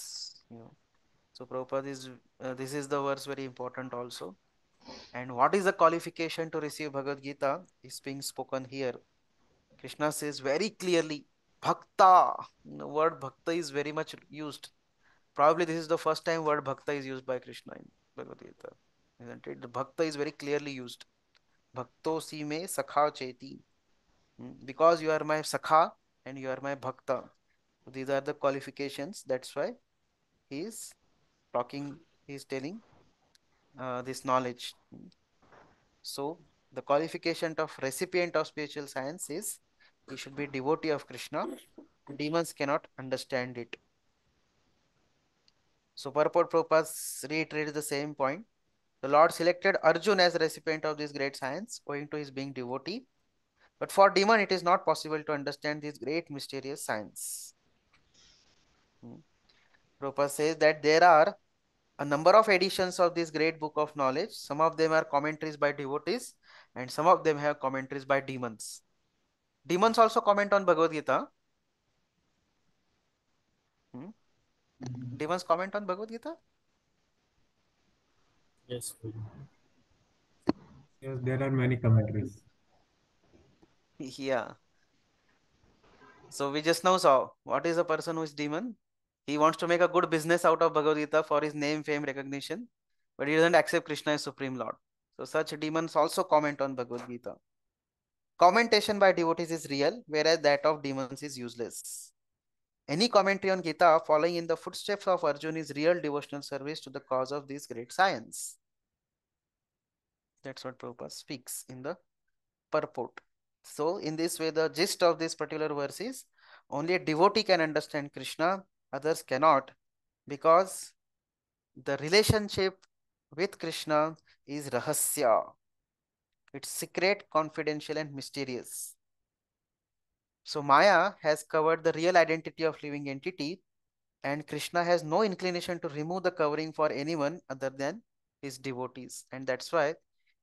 So Prabhupada is uh, this is the verse very important also. And what is the qualification to receive Bhagavad Gita is being spoken here. Krishna says very clearly, Bhakta. The word Bhakta is very much used. Probably this is the first time word Bhakta is used by Krishna in Bhagavad Gita. Isn't it? The Bhakta is very clearly used. Bhakto si me sakha cheti. Hmm, Because you are my sakha and you are my bhakta. These are the qualifications. That's why he is talking, he is telling uh, this knowledge. So the qualification of recipient of spiritual science is he should be devotee of Krishna. Demons cannot understand it. So purport Prabhupada reiterated the same point. The Lord selected Arjun as recipient of this great science owing to his being devotee. But for demon, it is not possible to understand this great mysterious science. Hmm. Prabhupada says that there are a number of editions of this great book of knowledge. Some of them are commentaries by devotees, and some of them have commentaries by demons. Demons also comment on Bhagavad Gita. Hmm? Demons comment on Bhagavad Gita? Yes. Yes, there are many commentaries. Yeah. So we just now saw what is a person who is demon? He wants to make a good business out of Bhagavad Gita for his name, fame, recognition, but he doesn't accept Krishna as Supreme Lord. So such demons also comment on Bhagavad Gita. Commentation by devotees is real, whereas that of demons is useless. Any commentary on Gita following in the footsteps of Arjun is real devotional service to the cause of this great science. That's what Prabhupada speaks in the purport. So, in this way, the gist of this particular verse is only a devotee can understand Krishna, others cannot, because the relationship with Krishna is rahasya. It's secret, confidential, and mysterious. So, Maya has covered the real identity of living entity, and Krishna has no inclination to remove the covering for anyone other than his devotees. And that's why,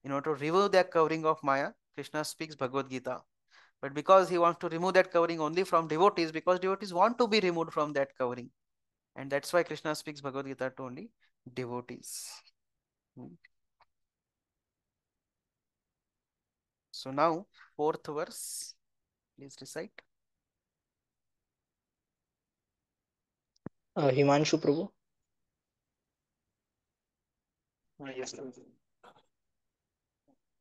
in order to remove that covering of Maya, Krishna speaks Bhagavad Gita. But because he wants to remove that covering only from devotees, because devotees want to be removed from that covering. And that's why Krishna speaks Bhagavad Gita to only devotees. Hmm. So now, fourth verse, please recite. Uh, Himanshu Prabhu. Arjuna Vacha.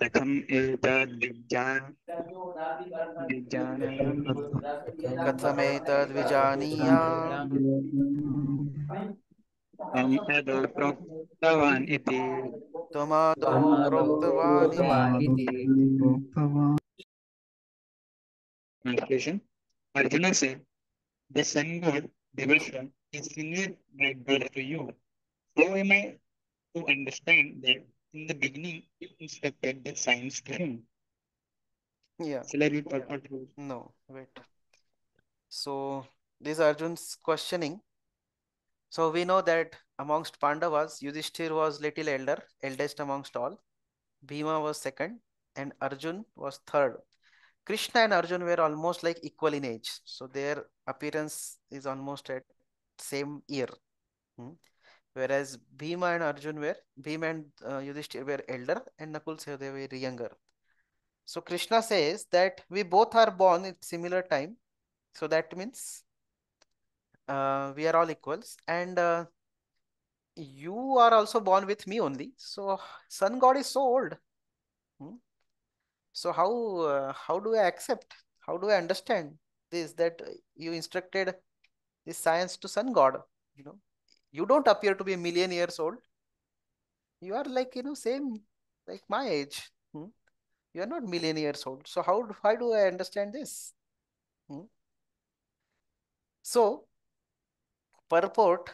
कथम् एतद्विज्ञान विज्ञानयम् Kathametad vijaniya. त्वम् प्रोक्तवान् इति त्वमादौ भगवान् Translation Arjuna said, The sun god Devasha is senior great god to you. How am I to understand that in the beginning you instructed the science him? Yeah. Read purport? No, wait. So this Arjun's questioning. So we know that amongst Pandavas, Yudhishthir was little elder, eldest amongst all. Bhima was second, and Arjun was third. Krishna and Arjun were almost like equal in age, so their appearance is almost at same year. Hmm. Whereas Bhima and Arjun were Bhima and uh, Yudhishthir were elder, and Nakul Sahdev were younger. So Krishna says that we both are born at similar time, so that means uh, we are all equals, and uh, you are also born with me only. So sun god is so old. Hmm? So how uh, how do I accept? How do I understand this? That you instructed this science to sun god. You know, you don't appear to be a million years old. You are like you know same like my age. Hmm? You are not million years old. So how how do I understand this? Hmm? So purport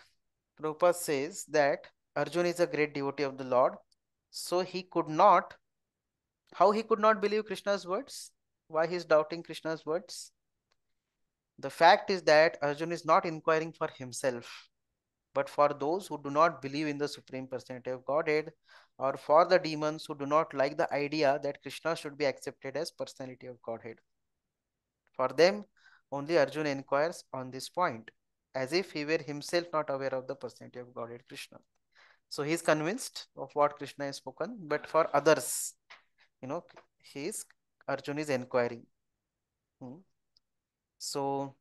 Prabhupada says that Arjun is a great devotee of the Lord. So he could not, how he could not believe Krishna's words? Why he is doubting Krishna's words? The fact is that Arjun is not inquiring for himself, but for those who do not believe in the Supreme Personality of Godhead, or for the demons who do not like the idea that Krishna should be accepted as Personality of Godhead. For them, only Arjuna inquires on this point, as if he were himself not aware of the personality of Godhead Krishna. So he is convinced of what Krishna has spoken, but for others, you know, he is Arjun is inquiring. Hmm. So,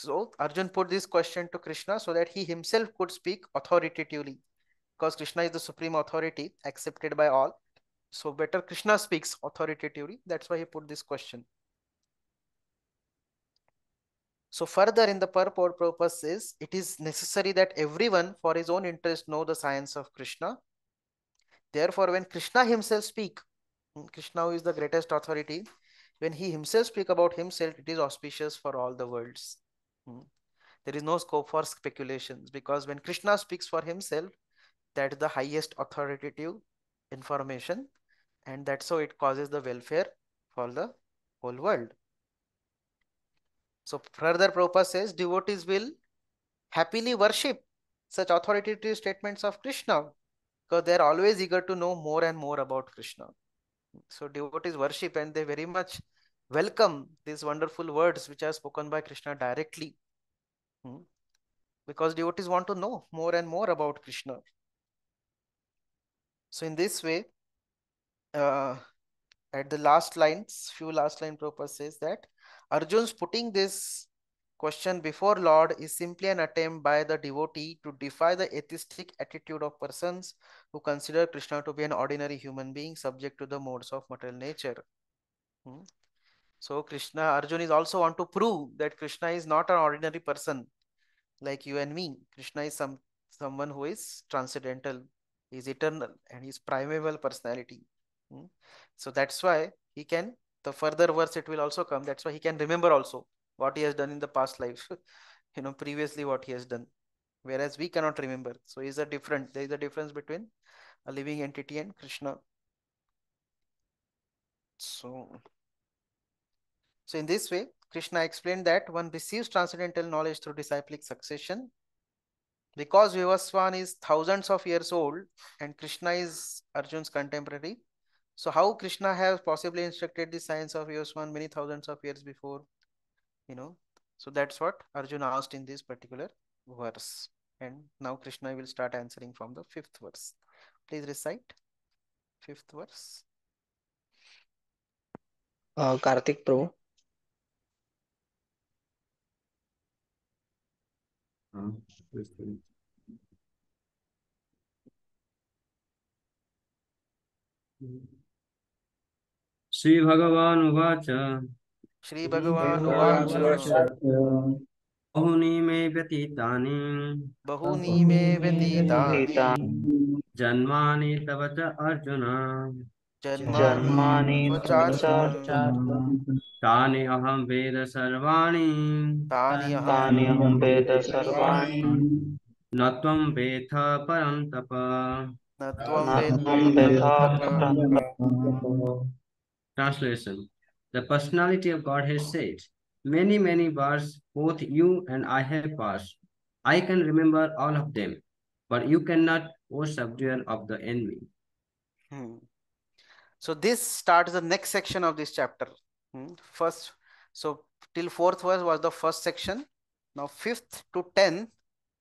so Arjun put this question to Krishna so that he himself could speak authoritatively, because Krishna is the supreme authority accepted by all. So better Krishna speaks authoritatively. That's why he put this question. So further in the purport Prabhupada says, it is necessary that everyone for his own interest know the science of Krishna. Therefore, when Krishna himself speak, hmm, Krishna who is the greatest authority, when he himself speak about himself, it is auspicious for all the worlds. Hmm. There is no scope for speculations because when Krishna speaks for himself, that is the highest authoritative information and that's how it causes the welfare for the whole world. So further Prabhupada says devotees will happily worship such authoritative statements of Krishna because they are always eager to know more and more about Krishna. So devotees worship and they very much welcome these wonderful words which are spoken by Krishna directly. Hmm. Because devotees want to know more and more about Krishna. So in this way, uh, at the last lines, few last line Prabhupada says that Arjun's putting this question before Lord is simply an attempt by the devotee to defy the atheistic attitude of persons who consider Krishna to be an ordinary human being subject to the modes of material nature. Hmm. So Krishna, Arjun is also want to prove that Krishna is not an ordinary person like you and me. Krishna is some someone who is transcendental, he is eternal, and he is primeval personality. Hmm. So that's why he can, the further verse it will also come. That's why he can remember also what he has done in the past life, you know, previously what he has done. Whereas we cannot remember. So is a different, there is a difference between a living entity and Krishna. So, so in this way, Krishna explained that one receives transcendental knowledge through disciplic succession. Because Vivaswan is thousands of years old and Krishna is Arjun's contemporary, so how Krishna has possibly instructed the science of Vivaswan many thousands of years before? You know, so that's what Arjuna asked in this particular verse. And now Krishna will start answering from the fifth verse. Please recite fifth verse. Uh, Karthik Prabhu. Shri भगवान उवाच श्री भगवान उवाच बहुनी मे व्यतीता बहुनी मे व्यतीता जन्मा तव च अर्जुन। जन्मानि तानि अहं वेद सर्वाणि तानि तानि अहं वेद सर्वाणि न त्वं वेत्थ परं तप Translation The personality of God has said, Many, many bars both you and I have passed. I can remember all of them, but you cannot, O subduer of the enemy. Hmm. So this starts the next section of this chapter. Hmm. First, so till fourth verse was the first section. Now fifth to ten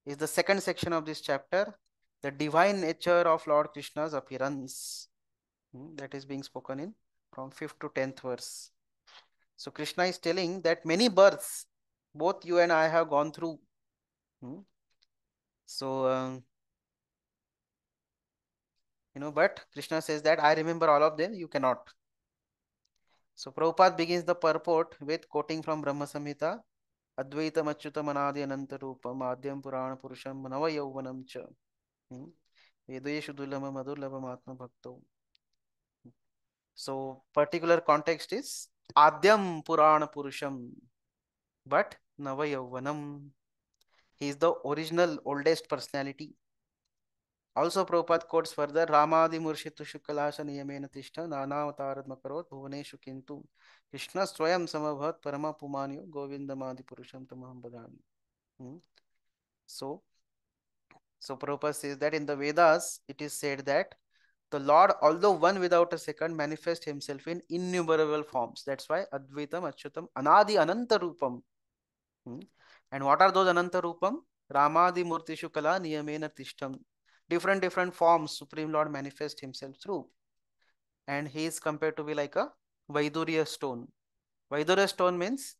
is the second section of this chapter, the divine nature of Lord Krishna's appearance. Hmm, That is being spoken in from fifth to tenth verse. So Krishna is telling that many births, both you and I have gone through. Hmm. So um, you know, but Krishna says that I remember all of them, you cannot. So Prabhupada begins the purport with quoting from Brahma Samhita, Advaitam Achyutam Anadi Ananta Rupam Adhyam Purana Purusham Nava Yauvanam Cha. Hmm. Vedeshu Dulama Madhurlabam Atma Bhakto. So particular context is Adyam Purana Purusham, but Nava Yauvanam. He is the original oldest personality. Also, Prabhupada quotes further Ramadi Murshitu Shukalasha Niyamena Tishta Nanavataradmakarot Bhuvaneshu Kintu Krishna Swayam Samabhat Parama Pumanyo Govindamadi Purusham Tamaham. Hmm. So, so Prabhupada says that in the Vedas it is said that the Lord, although one without a second, manifests himself in innumerable forms. That's why Advaitam Achyutam Anadi Ananta Rupam. Hmm. And what are those Ananta Rupam? Ramadi Murtishu Kala Niyamena Tishtam different different forms supreme lord manifest himself through. And he is compared to be like a vaidurya stone. Vaidurya stone means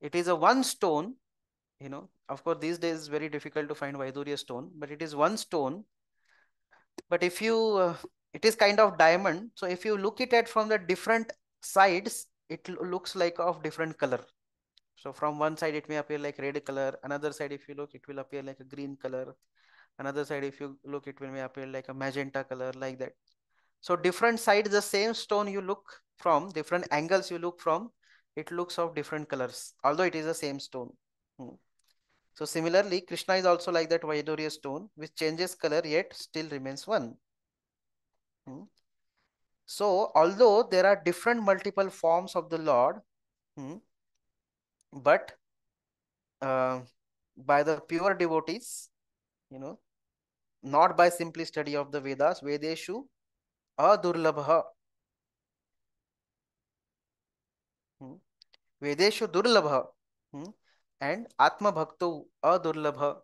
it is a one stone you know. Of course these days very difficult to find vaidurya stone but it is one stone. But if you uh, it is kind of diamond. So if you look it at from the different sides it looks like of different color. So from one side it may appear like red color another side if you look it will appear like a green color another side if you look it will appear like a magenta color like that so different sides the same stone you look from different angles you look from it looks of different colors although it is the same stone hmm. so similarly krishna is also like that vaidurya stone which changes color yet still remains one hmm. so although there are different multiple forms of the lord hmm, but uh, by the pure devotees you know not by simply study of the Vedas, Vedeshu adurlabha. Hmm. Vedeshu durlabha. Hmm. And Atma Bhaktu adurlabha.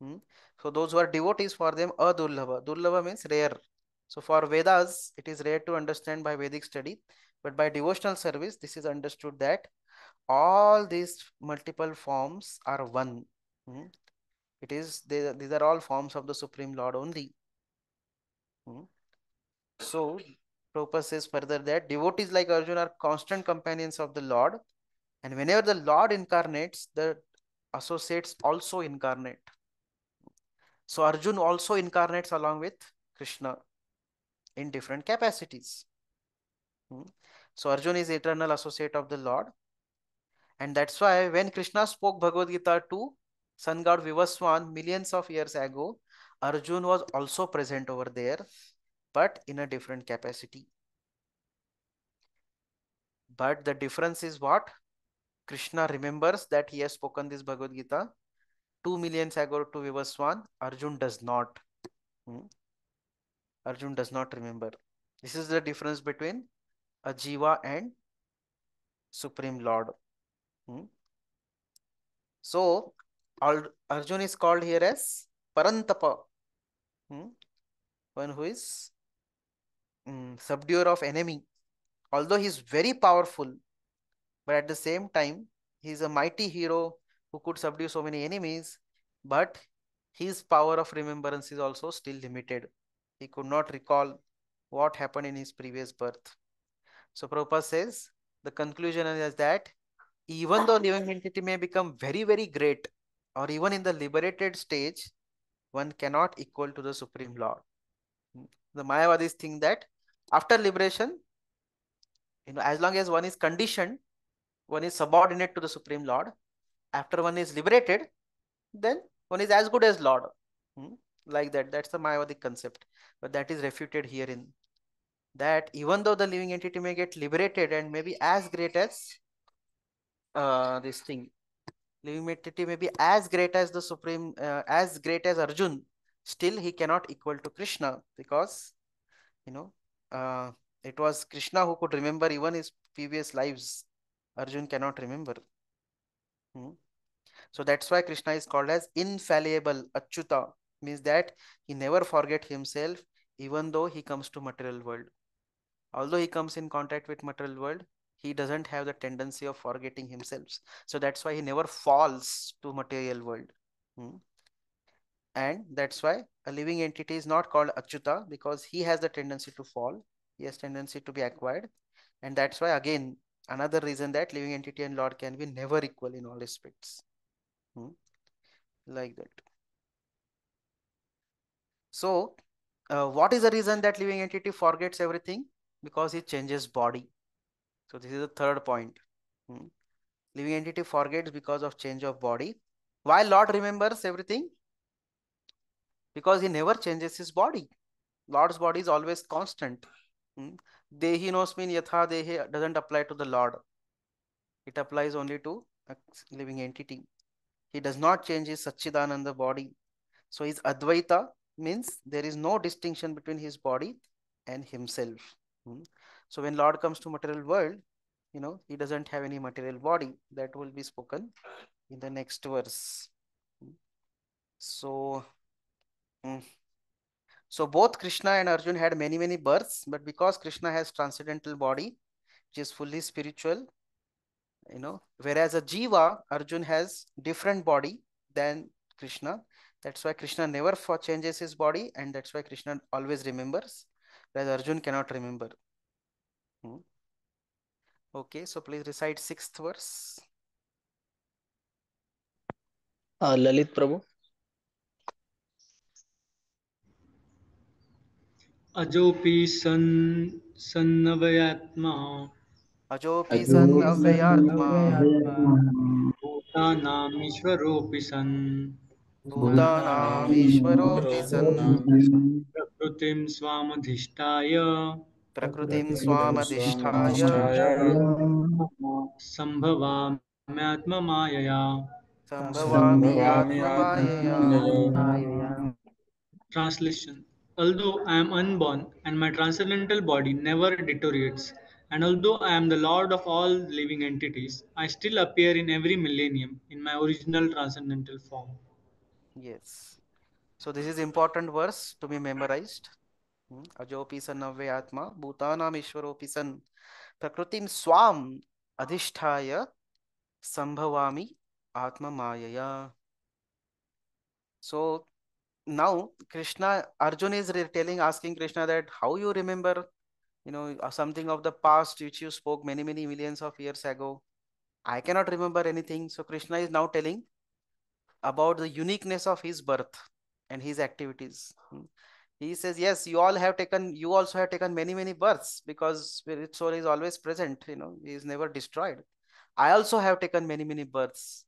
Hmm. So those who are devotees for them adurlabha. Durlabha means rare. So for Vedas, it is rare to understand by Vedic study, but by devotional service, this is understood that all these multiple forms are one. Hmm. It is, they, these are all forms of the Supreme Lord only. Hmm. So, Prabhupada says further that devotees like Arjuna are constant companions of the Lord. And whenever the Lord incarnates, the associates also incarnate. So, Arjun also incarnates along with Krishna in different capacities. Hmm. So, Arjun is eternal associate of the Lord. And that's why when Krishna spoke Bhagavad Gita to sun god Vivaswan millions of years ago, Arjun was also present over there, but in a different capacity. But the difference is what? Krishna remembers that he has spoken this Bhagavad Gita two millions ago to Vivaswan. Arjun does not. Hmm? Arjun does not remember. This is the difference between a Jiva and Supreme Lord. Hmm? So, Arjun is called here as Parantapa, hmm? one who is um, subduer of enemy. Although he is very powerful, but at the same time, he is a mighty hero who could subdue so many enemies, but his power of remembrance is also still limited. He could not recall what happened in his previous birth. So Prabhupada says, the conclusion is that even though living entity may become very, very great, or even in the liberated stage, one cannot equal to the Supreme Lord. The Mayavadis think that after liberation, you know, as long as one is conditioned, one is subordinate to the Supreme Lord. After one is liberated, then one is as good as Lord. Hmm? Like that. That's the Mayavadi concept. But that is refuted herein. That even though the living entity may get liberated and may be as great as uh, this thing, living entity may be as great as the Supreme, uh, as great as Arjun, still he cannot equal to Krishna because, you know, uh, it was Krishna who could remember even his previous lives. Arjun cannot remember. Hmm. So that's why Krishna is called as infallible, Achyuta, means that he never forget himself even though he comes to material world. Although he comes in contact with material world, he doesn't have the tendency of forgetting himself. So that's why he never falls to material world. Hmm. And that's why a living entity is not called Achyuta because he has the tendency to fall. He has tendency to be acquired. And that's why again, another reason that living entity and Lord can be never equal in all aspects. Hmm. Like that. So, uh, what is the reason that living entity forgets everything? Because he changes body. So this is the third point. Hmm. Living entity forgets because of change of body. While Lord remembers everything? Because he never changes his body. Lord's body is always constant. Hmm. Dehi nosmin yatha dehi doesn't apply to the Lord. It applies only to a living entity. He does not change his Satchidananda body. So his Advaita means there is no distinction between his body and himself. Hmm. So when Lord comes to material world, you know, he doesn't have any material body. That will be spoken in the next verse. So, hmm. so both Krishna and Arjun had many, many births, but because Krishna has transcendental body, which is fully spiritual, you know, whereas a Jiva, Arjun has different body than Krishna. That's why Krishna never for changes his body and that's why Krishna always remembers, whereas Arjun cannot remember. Hmm. Okay, so please recite sixth verse. Uh, Lalit Prabhu. अजोपि सन् सन्नवयात्मा अजोपि सन् अव्ययात्मा भूतानामीश्वरोऽपि सन् भूतानामीश्वरोऽपि सन् प्रकृतिं स्वामधिष्ठाय प्रकृतिं स्वामधिष्ठाय सम्भवाम्यात्ममायया सम्भवामि आत्ममायया Translation Although I am unborn and my transcendental body never deteriorates, and although I am the Lord of all living entities, I still appear in every millennium in my original transcendental form. Yes. So this is important verse to be memorized. Ishwaropi san prakritim swam adhisthaya sambhavami atma mayaya. So now krishna arjun is telling asking krishna that how you remember you know uh, something of the past which you spoke many many millions of years ago. I cannot remember anything. So krishna is now telling about the uniqueness of his birth and his activities hmm. He says yes you all have taken you also have taken many many births because spirit soul is always present you know he is never destroyed. I also have taken many many births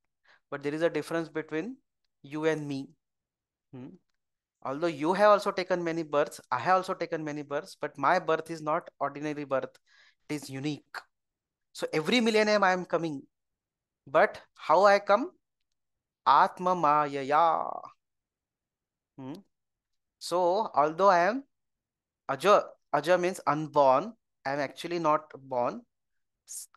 but there is a difference between you and me. Hmm? although you have also taken many births i have also taken many births but my birth is not ordinary birth. It is unique. So every millennium i am coming but how i come? Atma mayaya hmm? So although i am aja aja means unborn i am actually not born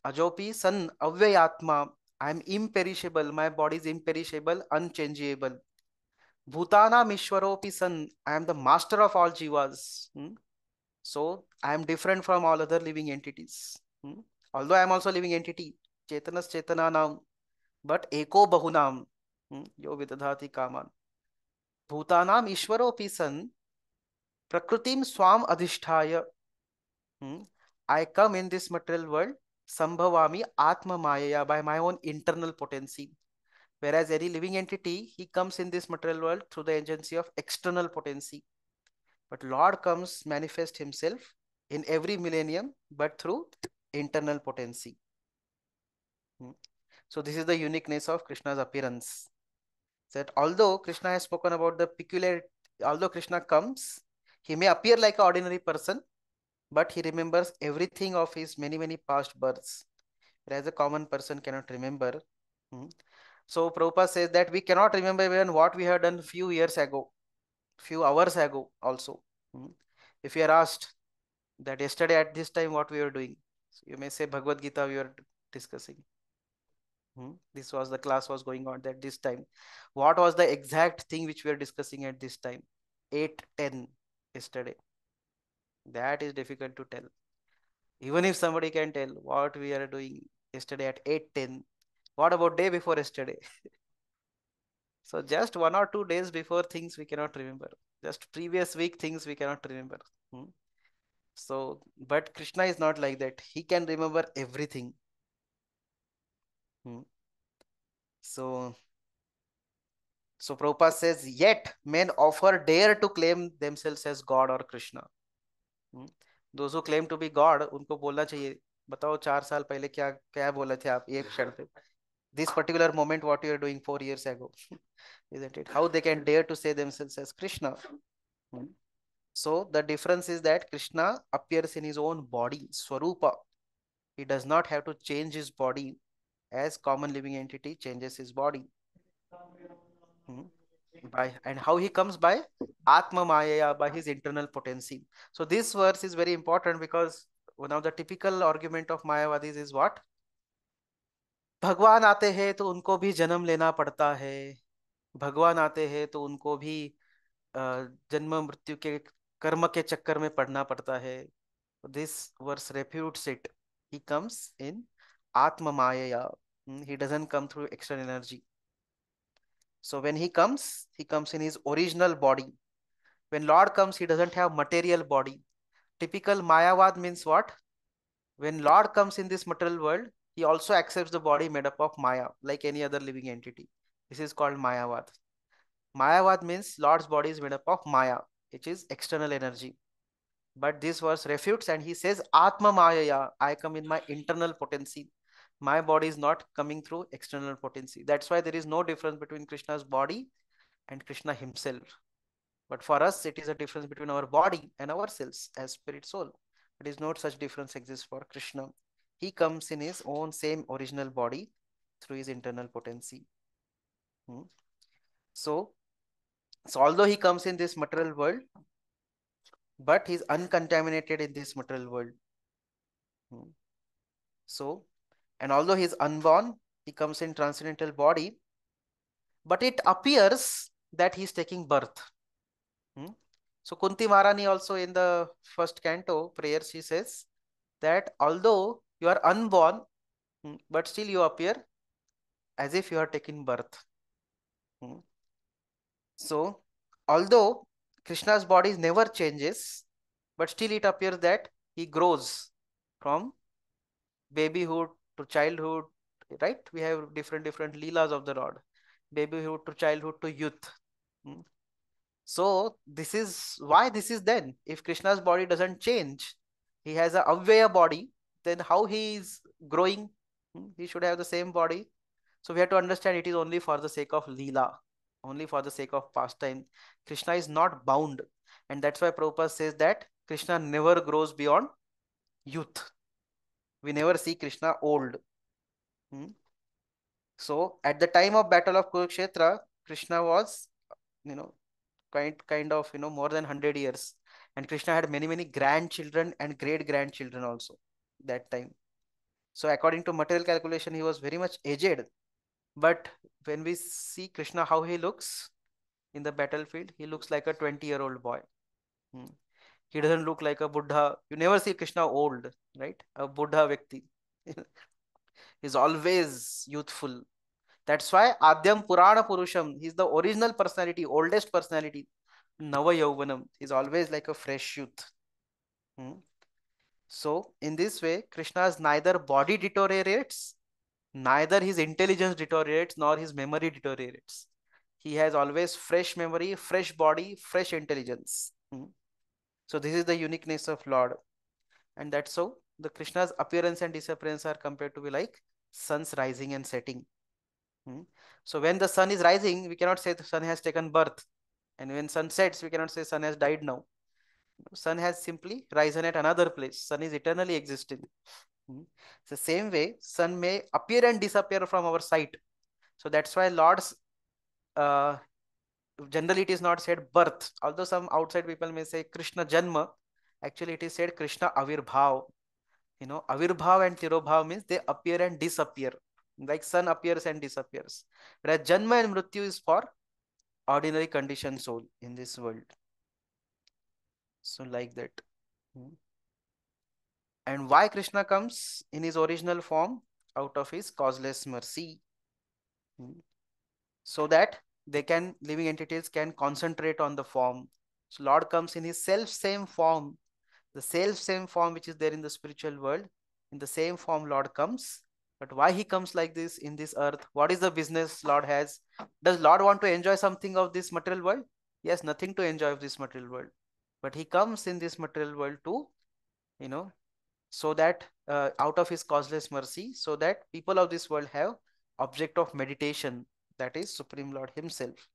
ajopi san avyayatma i am imperishable my body is imperishable unchangeable Bhutana Mishwaropi San. I am the master of all jivas. Hmm? So I am different from all other living entities. Hmm? Although I am also living entity, Chetanas Chetananam, but Eko Bahunam, hmm? Yo Vidadhati Kaman. भूतानाम ईश्वरों सन प्रकृति स्वाम अधिष्ठाय। I come in this material world संभवामी आत्म माया by my own internal potency whereas any living entity he comes in this material world through the agency of external potency but Lord comes manifest himself in every millennium but through internal potency so this is the uniqueness of Krishna's appearance That although Krishna has spoken about the peculiar, although Krishna comes, he may appear like an ordinary person, but he remembers everything of his many, many past births. Whereas a common person cannot remember. Hmm. So Prabhupada says that we cannot remember even what we have done a few years ago, few hours ago also. Hmm. If you are asked that yesterday at this time what we were doing, so you may say Bhagavad Gita we were discussing. Hmm. This was the class was going on at this time. What was the exact thing which we are discussing at this time? 8, 10 yesterday. That is difficult to tell. Even if somebody can tell what we are doing yesterday at 8, 10, what about day before yesterday? so just one or two days before things we cannot remember. Just previous week things we cannot remember. Hmm? So, but Krishna is not like that. He can remember everything. Hmm. So, so Prabhupada says, yet men offer dare to claim themselves as God or Krishna. Hmm. Those who claim to be God, उनको बोलना चाहिए बताओ चार साल पहले क्या क्या बोले थे आप एक क्षण पे this particular moment what you are doing four years ago isn't it how they can dare to say themselves as krishna hmm. so the difference is that krishna appears in his own body swarupa he does not have to change his body as common living entity changes his body hmm. by and how he comes by atma maya by his internal potency so this verse is very important because one of the typical argument of mayavadis is what भगवान आते हैं तो उनको भी जन्म लेना पड़ता है भगवान आते हैं तो उनको भी जन्म मृत्यु के कर्म के चक्कर में पड़ना पड़ता है this verse refutes it he comes in Atma Maya. He doesn't come through external energy. So when he comes, he comes in his original body. When Lord comes, he doesn't have material body. Typical Mayavad means what? When Lord comes in this material world, he also accepts the body made up of Maya, like any other living entity. This is called Mayavad. Mayavad means Lord's body is made up of Maya, which is external energy. But this verse refutes and he says, Atma Maya, I come in my internal potency. My body is not coming through external potency. That's why there is no difference between Krishna's body and Krishna himself. But for us, it is a difference between our body and ourselves as spirit soul. It is not such difference exists for Krishna he comes in his own same original body through his internal potency. Hmm. So, so although he comes in this material world, but he's uncontaminated in this material world. Hmm. So, and although he's unborn, he comes in transcendental body, but it appears that he's taking birth. Hmm. So Kunti Maharani also in the first canto prayer, she says that although you are unborn, hmm, but still you appear as if you are taking birth. Hmm. So, although Krishna's body never changes, but still it appears that he grows from babyhood to childhood, right? We have different, different leelas of the Lord. Babyhood to childhood to youth. Hmm. So, this is why this is then. If Krishna's body doesn't change, he has a Avyaya body, then how he is growing? Hmm, he should have the same body. So we have to understand it is only for the sake of Leela, only for the sake of pastime. Krishna is not bound. And that's why Prabhupada says that Krishna never grows beyond youth. We never see Krishna old. Hmm? So at the time of battle of Kurukshetra, Krishna was, you know, kind kind of, you know, more than 100 years. And Krishna had many, many grandchildren and great grandchildren also that time. So according to material calculation, he was very much aged. But when we see Krishna, how he looks in the battlefield, he looks like a 20 year old boy. Hmm. He doesn't look like a Buddha. You never see Krishna old, right? A Buddha Vyakti. He's always youthful. That's why Adyam Purana Purusham, he's the original personality, oldest personality. Nava Yauvanam is always like a fresh youth. Hmm. So in this way, Krishna's neither body deteriorates neither his intelligence deteriorates nor his memory deteriorates. He has always fresh memory, fresh body, fresh intelligence. Hmm. So this is the uniqueness of Lord. And that's how the Krishna's appearance and disappearance are compared to be like sun's rising and setting. Hmm. So when the sun is rising, we cannot say the sun has taken birth. And when sun sets, we cannot say sun has died now. Sun has simply risen at another place. Sun is eternally existing. Hmm. The same way, sun may appear and disappear from our sight. So that's why Lord's uh, generally it is not said birth. Although some outside people may say Krishna Janma, actually it is said Krishna Avirbhav. You know, Avirbhav and Tirobhav means they appear and disappear. Like sun appears and disappears. Whereas Janma and Mrityu is for ordinary conditioned soul in this world. So like that. Hmm. And why Krishna comes in his original form? Out of his causeless mercy. Hmm. So that they can, living entities can concentrate on the form. So Lord comes in his self same form, the self same form which is there in the spiritual world. In the same form, Lord comes. But why he comes like this in this earth? What is the business Lord has? Does Lord want to enjoy something of this material world? Yes, nothing to enjoy of this material world. But he comes in this material world to, you know, so that uh, out of his causeless mercy, so that people of this world have object of meditation, that is Supreme Lord himself.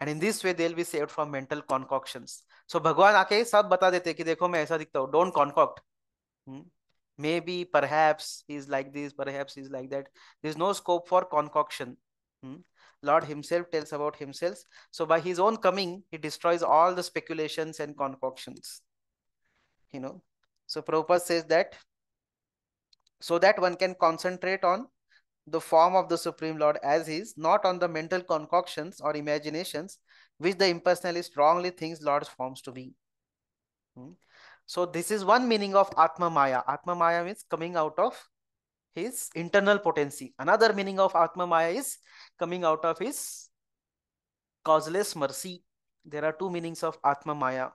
And in this way, they'll be saved from mental concoctions. So Bhagwan आके सब बता देते कि देखो मैं ऐसा दिखता हूँ. Don't concoct. Hmm? Maybe, perhaps he's like this, perhaps he's like that. There's no scope for concoction. Hmm? Lord himself tells about himself. So by his own coming, he destroys all the speculations and concoctions. You know. So Prabhupada says that so that one can concentrate on the form of the Supreme Lord as is, not on the mental concoctions or imaginations, which the impersonalist wrongly thinks Lord's forms to be. Hmm? So this is one meaning of Atma Maya. Atma Maya means coming out of his internal potency. Another meaning of Atma Maya is coming out of his causeless mercy. There are two meanings of Atma Maya.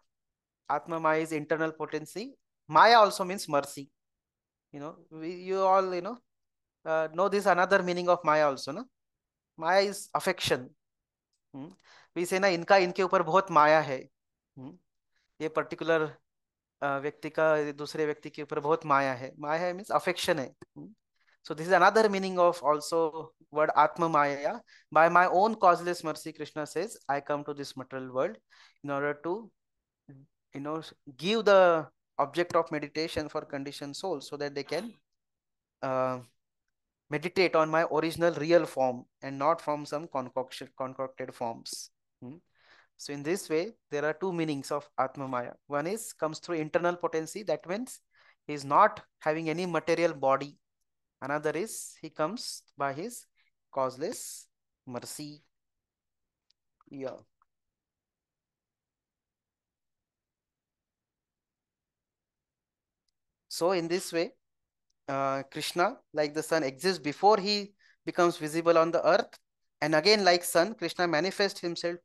Atma Maya is internal potency. Maya also means mercy. You know, we, you all, you know, uh, know this another meaning of Maya also ना माया is affection we से ना इनका इनके ऊपर बहुत माया है। hmm? ये particular uh, व्यक्ति का दूसरे व्यक्ति के ऊपर बहुत माया है। माया है मीन्स अफेक्शन है। So this is another meaning of also word आत्म माया by my own causeless mercy Krishna says I come to this material world in order to you know give the object of meditation for condition soul so that they can meditate on my original real form and not from some concoction concocted forms hmm? So in this way, there are two meanings of Atma Maya. One is comes through internal potency. That means he is not having any material body. Another is he comes by his causeless mercy. Yeah. So in this way, uh, Krishna, like the sun, exists before he becomes visible on the earth. And again, like sun, Krishna manifests himself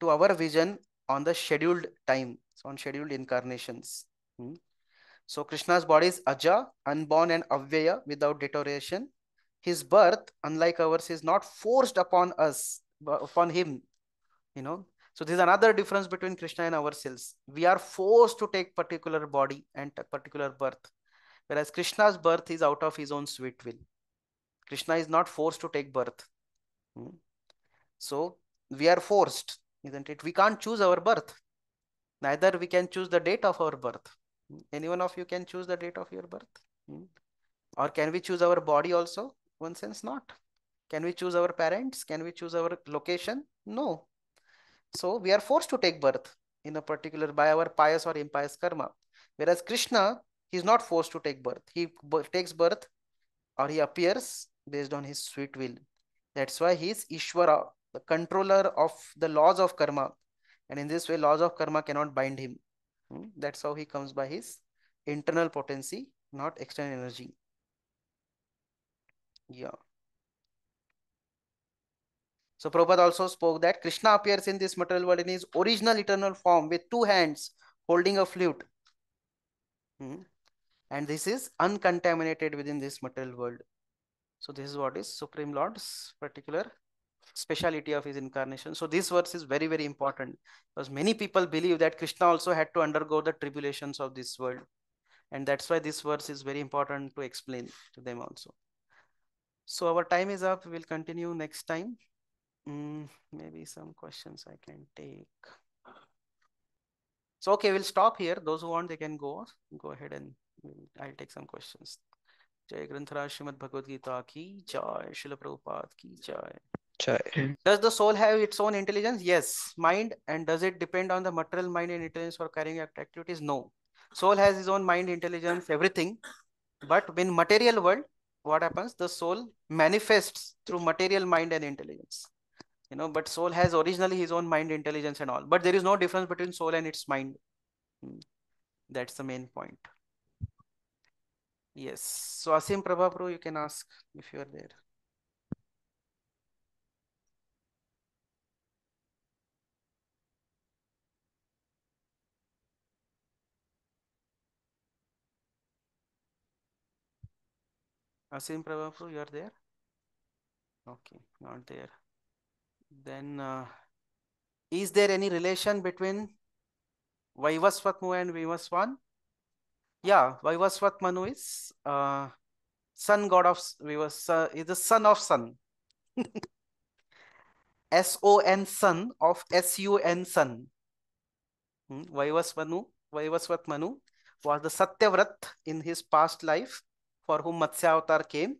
to our vision on the scheduled time, so on scheduled incarnations. Hmm. So Krishna's body is Aja, unborn and Avyaya without deterioration. His birth, unlike ours, is not forced upon us, upon him. You know. So there's another difference between Krishna and ourselves. We are forced to take particular body and particular birth. Whereas Krishna's birth is out of his own sweet will. Krishna is not forced to take birth. Hmm. So we are forced isn't it? We can't choose our birth. Neither we can choose the date of our birth. Any one of you can choose the date of your birth? Hmm? Or can we choose our body also? One sense not. Can we choose our parents? Can we choose our location? No. So we are forced to take birth in a particular by our pious or impious karma. Whereas Krishna, he is not forced to take birth. He takes birth or he appears based on his sweet will. That's why he is Ishvara, the controller of the laws of karma. And in this way, laws of karma cannot bind him. Hmm? That's how he comes by his internal potency, not external energy. Yeah. So Prabhupada also spoke that Krishna appears in this material world in his original eternal form with two hands holding a flute. Hmm? And this is uncontaminated within this material world. So this is what is Supreme Lord's particular speciality of his incarnation. So this verse is very, very important because many people believe that Krishna also had to undergo the tribulations of this world. And that's why this verse is very important to explain to them also. So our time is up. We will continue next time. Mm, maybe some questions I can take. So, okay, we'll stop here. Those who want, they can go. Go ahead and I'll take some questions. Jai Granthraj Srimad Bhagavad Gita ki jai, Srila Prabhupada ki jai. Jai. Does the soul have its own intelligence? Yes. Mind and does it depend on the material mind and intelligence for carrying out activities? No. Soul has his own mind, intelligence, everything. But in material world, what happens? The soul manifests through material mind and intelligence. You know, but soul has originally his own mind, intelligence, and all. But there is no difference between soul and its mind. Hmm. That's the main point. Yes. So Asim Prabhapro, you can ask if you are there. Asim Prabhapro, you are there? Okay, not there. Then, uh, is there any relation between Vaivasvat Manu and Vivaswan? Yeah, Vaivasvat Manu is uh, sun god of Vivas, uh, is the son of sun. S O N son of S U N sun. Hmm? Vaivasvanu, Vaivasvat Manu was the Satyavrat in his past life for whom Matsya Avatar came.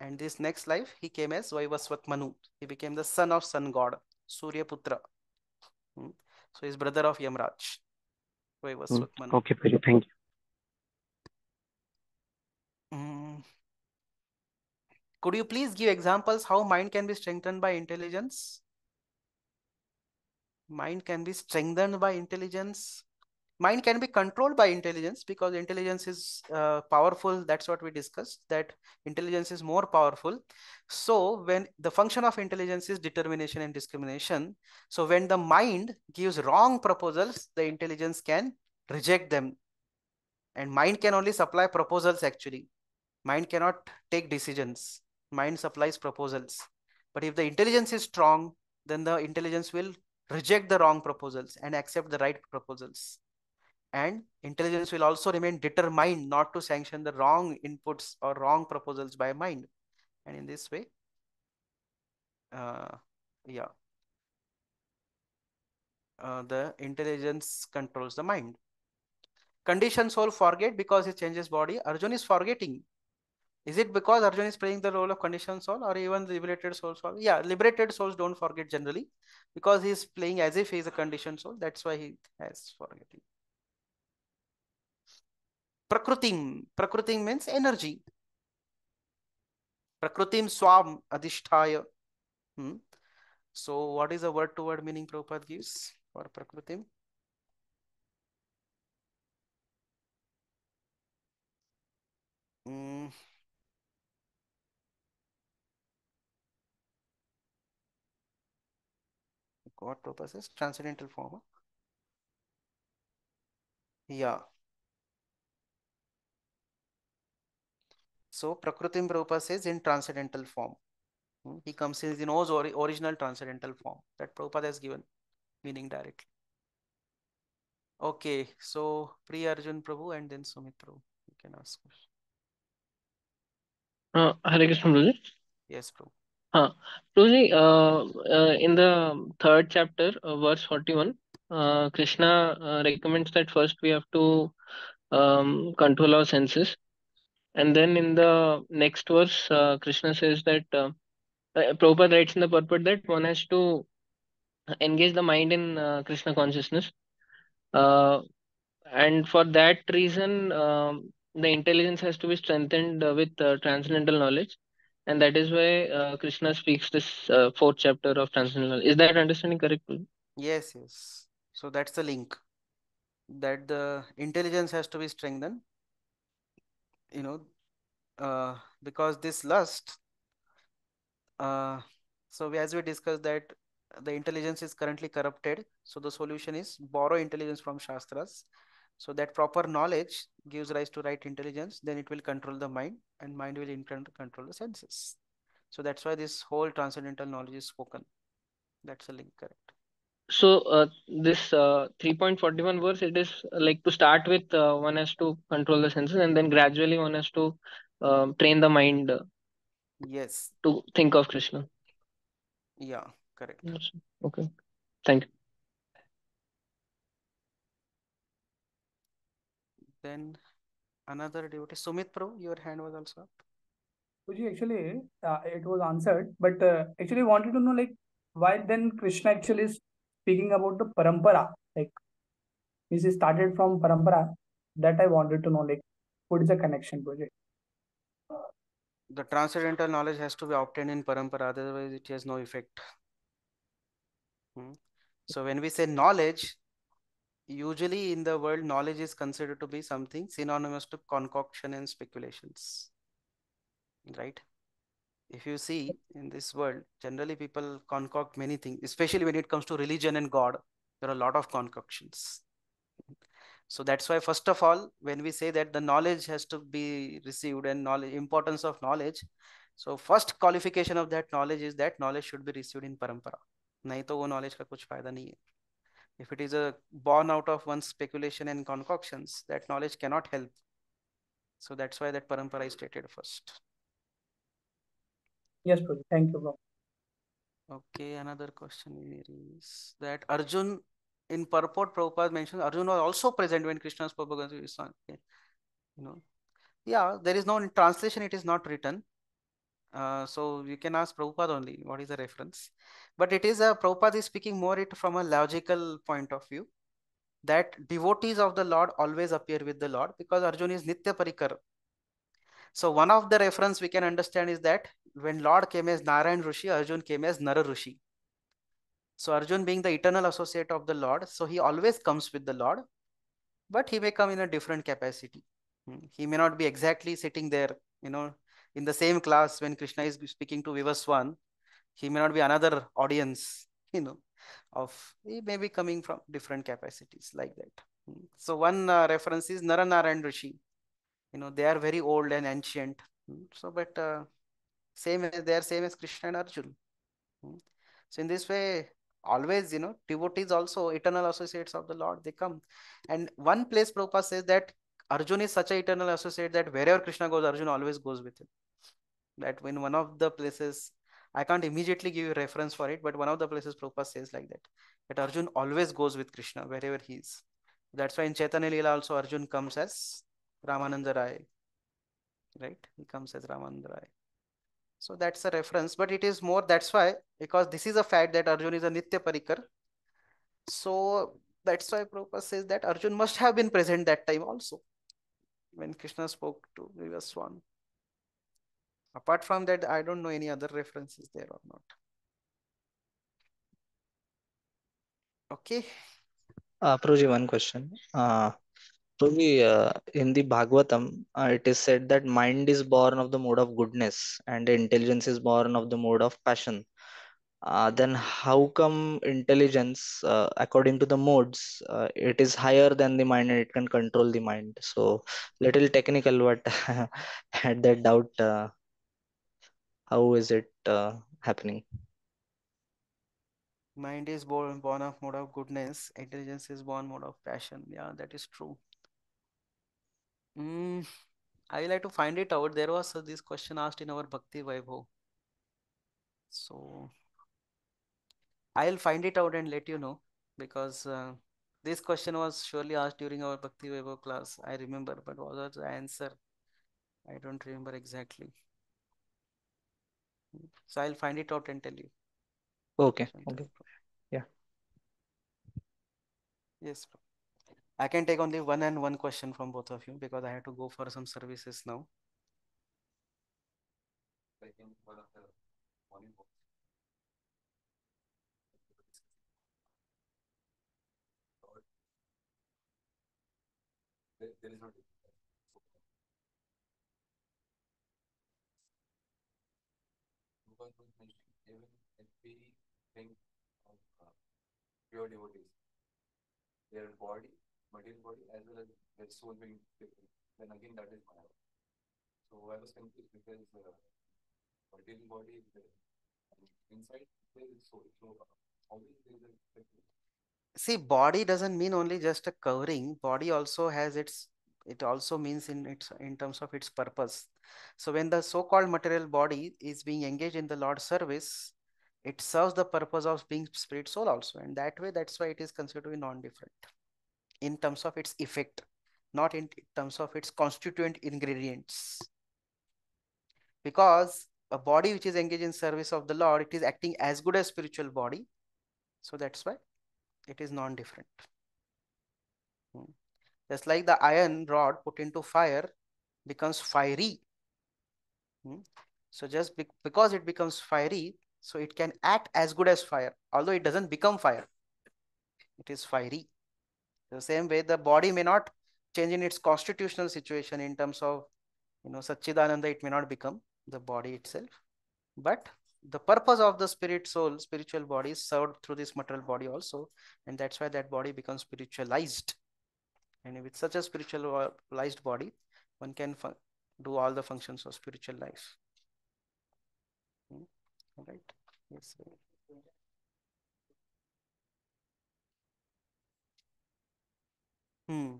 And this next life, he came as Vaivasvat Manu. He became the son of sun god, Surya Putra. Hmm? So he's brother of Yamraj. Vaivasvat Manu. Okay, thank you. Mm. Could you please give examples how mind can be strengthened by intelligence? Mind can be strengthened by intelligence. Mind can be controlled by intelligence because intelligence is uh, powerful. That's what we discussed, that intelligence is more powerful. So when the function of intelligence is determination and discrimination. So when the mind gives wrong proposals, the intelligence can reject them. And mind can only supply proposals actually. Mind cannot take decisions. Mind supplies proposals. But if the intelligence is strong, then the intelligence will reject the wrong proposals and accept the right proposals. And intelligence will also remain determined not to sanction the wrong inputs or wrong proposals by mind. And in this way, uh, yeah, uh, the intelligence controls the mind. Conditioned soul forget because it changes body. Arjun is forgetting is it because Arjun is playing the role of conditioned soul or even liberated souls? Yeah, liberated souls don't forget generally because he's playing as if he's a conditioned soul. That's why he has forgetting. Prakrutim. Prakrutim means energy. Prakrutim swam adhishtaya. Hmm. So what is the word to word meaning Prabhupada gives for Prakrutim? Mm. What purposes? Transcendental form. Yeah. So Prakrutim Prabhupada says in transcendental form. Hmm? He comes in his knows or original transcendental form that Prabhupada has given meaning directly. Okay, so Priya Arjun Prabhu and then Sumit Prabhu. You can ask. Uh, Hare Krishna. Yes, Prabhu. Uh, Prabhuji, uh, uh, in the third chapter, uh, verse 41, uh, Krishna uh, recommends that first we have to um, control our senses. And then in the next verse, uh, Krishna says that uh, uh, Prabhupada writes in the purport that one has to engage the mind in uh, Krishna consciousness. Uh, and for that reason, um, the intelligence has to be strengthened uh, with uh, transcendental knowledge. And that is why uh, Krishna speaks this uh, fourth chapter of transcendental. Is that understanding correct? Yes, yes. So that's the link that the intelligence has to be strengthened. You know, uh, because this lust, uh, so as we discussed that the intelligence is currently corrupted. So the solution is borrow intelligence from Shastras So that proper knowledge gives rise to right intelligence, then it will control the mind and mind will in turn control the senses. So that's why this whole transcendental knowledge is spoken. That's the link, correct. So uh, this uh, 3.41 verse, it is uh, like to start with, uh, one has to control the senses and then gradually one has to um, train the mind uh, Yes. to think of Krishna. Yeah, correct. Yes. Okay. Thank you. Then another devotee, Sumit Prabhu, your hand was also up. Guruji, actually, uh, it was answered, but uh, actually wanted to know like why then Krishna actually is speaking about the parampara, like this is started from parampara. That I wanted to know, like what is the connection to? The transcendental knowledge has to be obtained in parampara, otherwise it has no effect. Hmm. So when we say knowledge, usually in the world, knowledge is considered to be something synonymous to concoction and speculations. Right? If you see in this world, generally people concoct many things, especially when it comes to religion and God, there are a lot of concoctions. So that's why, first of all, when we say that the knowledge has to be received and knowledge, importance of knowledge. So first qualification of that knowledge is that knowledge should be received in parampara. नहीं तो वो knowledge का कुछ फायदा नहीं है. If it is a born out of one's speculation and concoctions, that knowledge cannot help. So that's why that parampara is stated first. Yes, Prabhu. Thank you. Okay, another question here is that Arjun in purport Prabhupada mentions Arjun was also present when Krishna's propaganda is on. You know, yeah, there is no translation, it is not written. Uh, so you can ask Prabhupada only what is the reference. But it is a Prabhupada is speaking more it from a logical point of view that devotees of the Lord always appear with the Lord because Arjun is Nitya Parikar. So one of the reference we can understand is that when Lord came as Narayan Rishi, Arjun came as Nara Rishi. So Arjun being the eternal associate of the Lord, so he always comes with the Lord, but he may come in a different capacity. He may not be exactly sitting there, you know, in the same class when Krishna is speaking to Vivaswan. He may not be another audience, you know, of he may be coming from different capacities like that. So one uh, reference is Naranarayan Rishi. You know, they are very old and ancient. So, but uh, same as they are same as Krishna and Arjun. So in this way, always, you know, devotees also eternal associates of the Lord, they come. And one place Prabhupada says that Arjun is such an eternal associate that wherever Krishna goes, Arjun always goes with him. That when one of the places, I can't immediately give you reference for it, but one of the places Prabhupada says like that, that Arjun always goes with Krishna wherever he is. That's why in Chaitanya Leela also Arjun comes as Ramananda Rai. Right? He comes as Ramananda Rai. So that's a reference, but it is more, that's why, because this is a fact that Arjun is a Nitya Parikar. So that's why Prabhupada says that Arjun must have been present that time also when Krishna spoke to Vivaswan. Apart from that, I don't know any other references there or not. Okay. Uh, Prabhuji, one question. Uh, Prabhuji, uh, in the Bhagavatam, uh, it is said that mind is born of the mode of goodness and intelligence is born of the mode of passion. Uh, then how come intelligence, uh, according to the modes, uh, it is higher than the mind and it can control the mind? So little technical, but had that doubt. How is it uh, happening? Mind is born, born of mode of goodness. Intelligence is born mode of passion. Yeah, that is true. Mm, I like to find it out. There was uh, this question asked in our Bhakti Vaibhav. So I'll find it out and let you know because uh, this question was surely asked during our Bhakti Vaibhav class. I remember, but what was the answer? I don't remember exactly. So I'll find it out and tell you. Okay. Okay. Yeah. Yes. I can take only one and one question from both of you because I have to go for some services now. There, there is no difference. Because was mentioning even everything of uh, pure devotees, their body material body as well as their soul being different, then again that is Maya. So I was confused because uh, material body is there. Inside there is soul. So how is there is a See, body doesn't mean only just a covering. Body also has its, it also means in its, in terms of its purpose. So when the so-called material body is being engaged in the Lord's service, it serves the purpose of being spirit soul also. And that way, that's why it is considered to be non-different in terms of its effect, not in terms of its constituent ingredients. Because a body which is engaged in service of the Lord, it is acting as good as spiritual body. So that's why it is non-different. Hmm. Just like the iron rod put into fire becomes fiery. Hmm. So just be because it becomes fiery, so it can act as good as fire, although it doesn't become fire. It is fiery. The same way the body may not change in its constitutional situation in terms of, you know, Satchidananda, it may not become the body itself. But the purpose of the spirit soul, spiritual body is served through this material body also. And that's why that body becomes spiritualized. And with such a spiritualized body, one can do all the functions of spiritual life. Right. Yes. Hmm.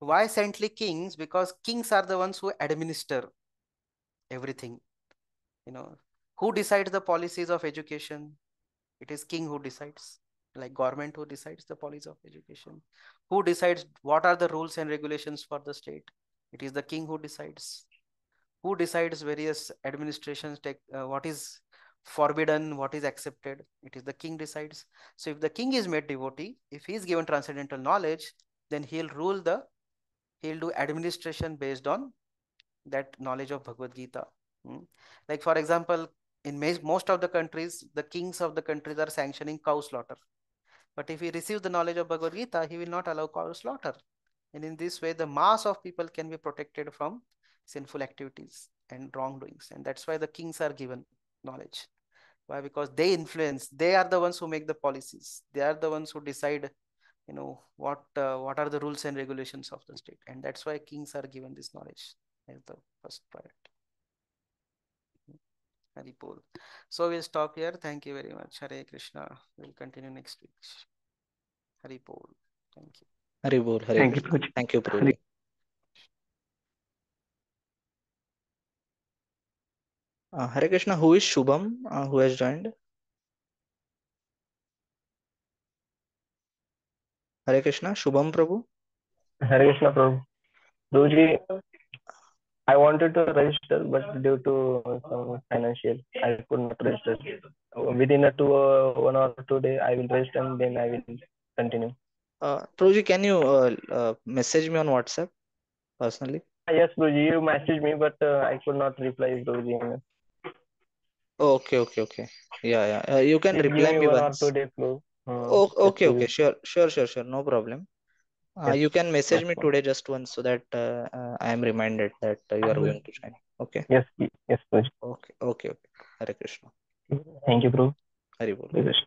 Why saintly kings? Because kings are the ones who administer everything. You know, who decides the policies of education? It is king who decides, like government who decides the policies of education. Who decides what are the rules and regulations for the state? It is the king who decides. Who decides various administrations take uh, what is forbidden, what is accepted? It is the king decides. So if the king is made devotee, if he is given transcendental knowledge, then he'll rule the he'll do administration based on that knowledge of Bhagavad Gita. Hmm. Like for example, in most of the countries, the kings of the countries are sanctioning cow slaughter. But if he receives the knowledge of Bhagavad Gita, he will not allow cow slaughter. And in this way, the mass of people can be protected from sinful activities and wrongdoings. And that's why the kings are given knowledge. Why? Because they influence. They are the ones who make the policies. They are the ones who decide you know what uh, what are the rules and regulations of the state and that's why kings are given this knowledge as the first priority Haripol. So we'll stop here. Thank you very much. Hare Krishna. We'll continue next week. Haripol. Thank you. Haribol, Hare Thank you, Thank you, Hare Uh, Hare Krishna, who is Shubham, uh, who has joined? Hare Krishna, Shubham Prabhu. Hare Krishna, Prabhu. Prabhuji, I wanted to register, but due to some financial, I could not register. Within a two, uh, one or two day, I will register and then I will continue. Uh, Prabhuji, can you uh, uh, message me on WhatsApp personally? Yes, Prabhuji, you messaged me, but uh, I could not reply, Prabhuji. Oh, okay, okay, okay. Yeah, yeah. Uh, you can Please give reply me me one or two days, Prabhu. Uh, Oh, okay, okay. Sure, sure, sure, sure. No problem. Uh, Yes, you can message me today just once so that uh, uh, I am reminded that uh, you are going to join. Okay. Yes, yes, Prabhuji. Okay, okay, okay. Hare Krishna. Thank you. Hari Bol. Hare Krishna.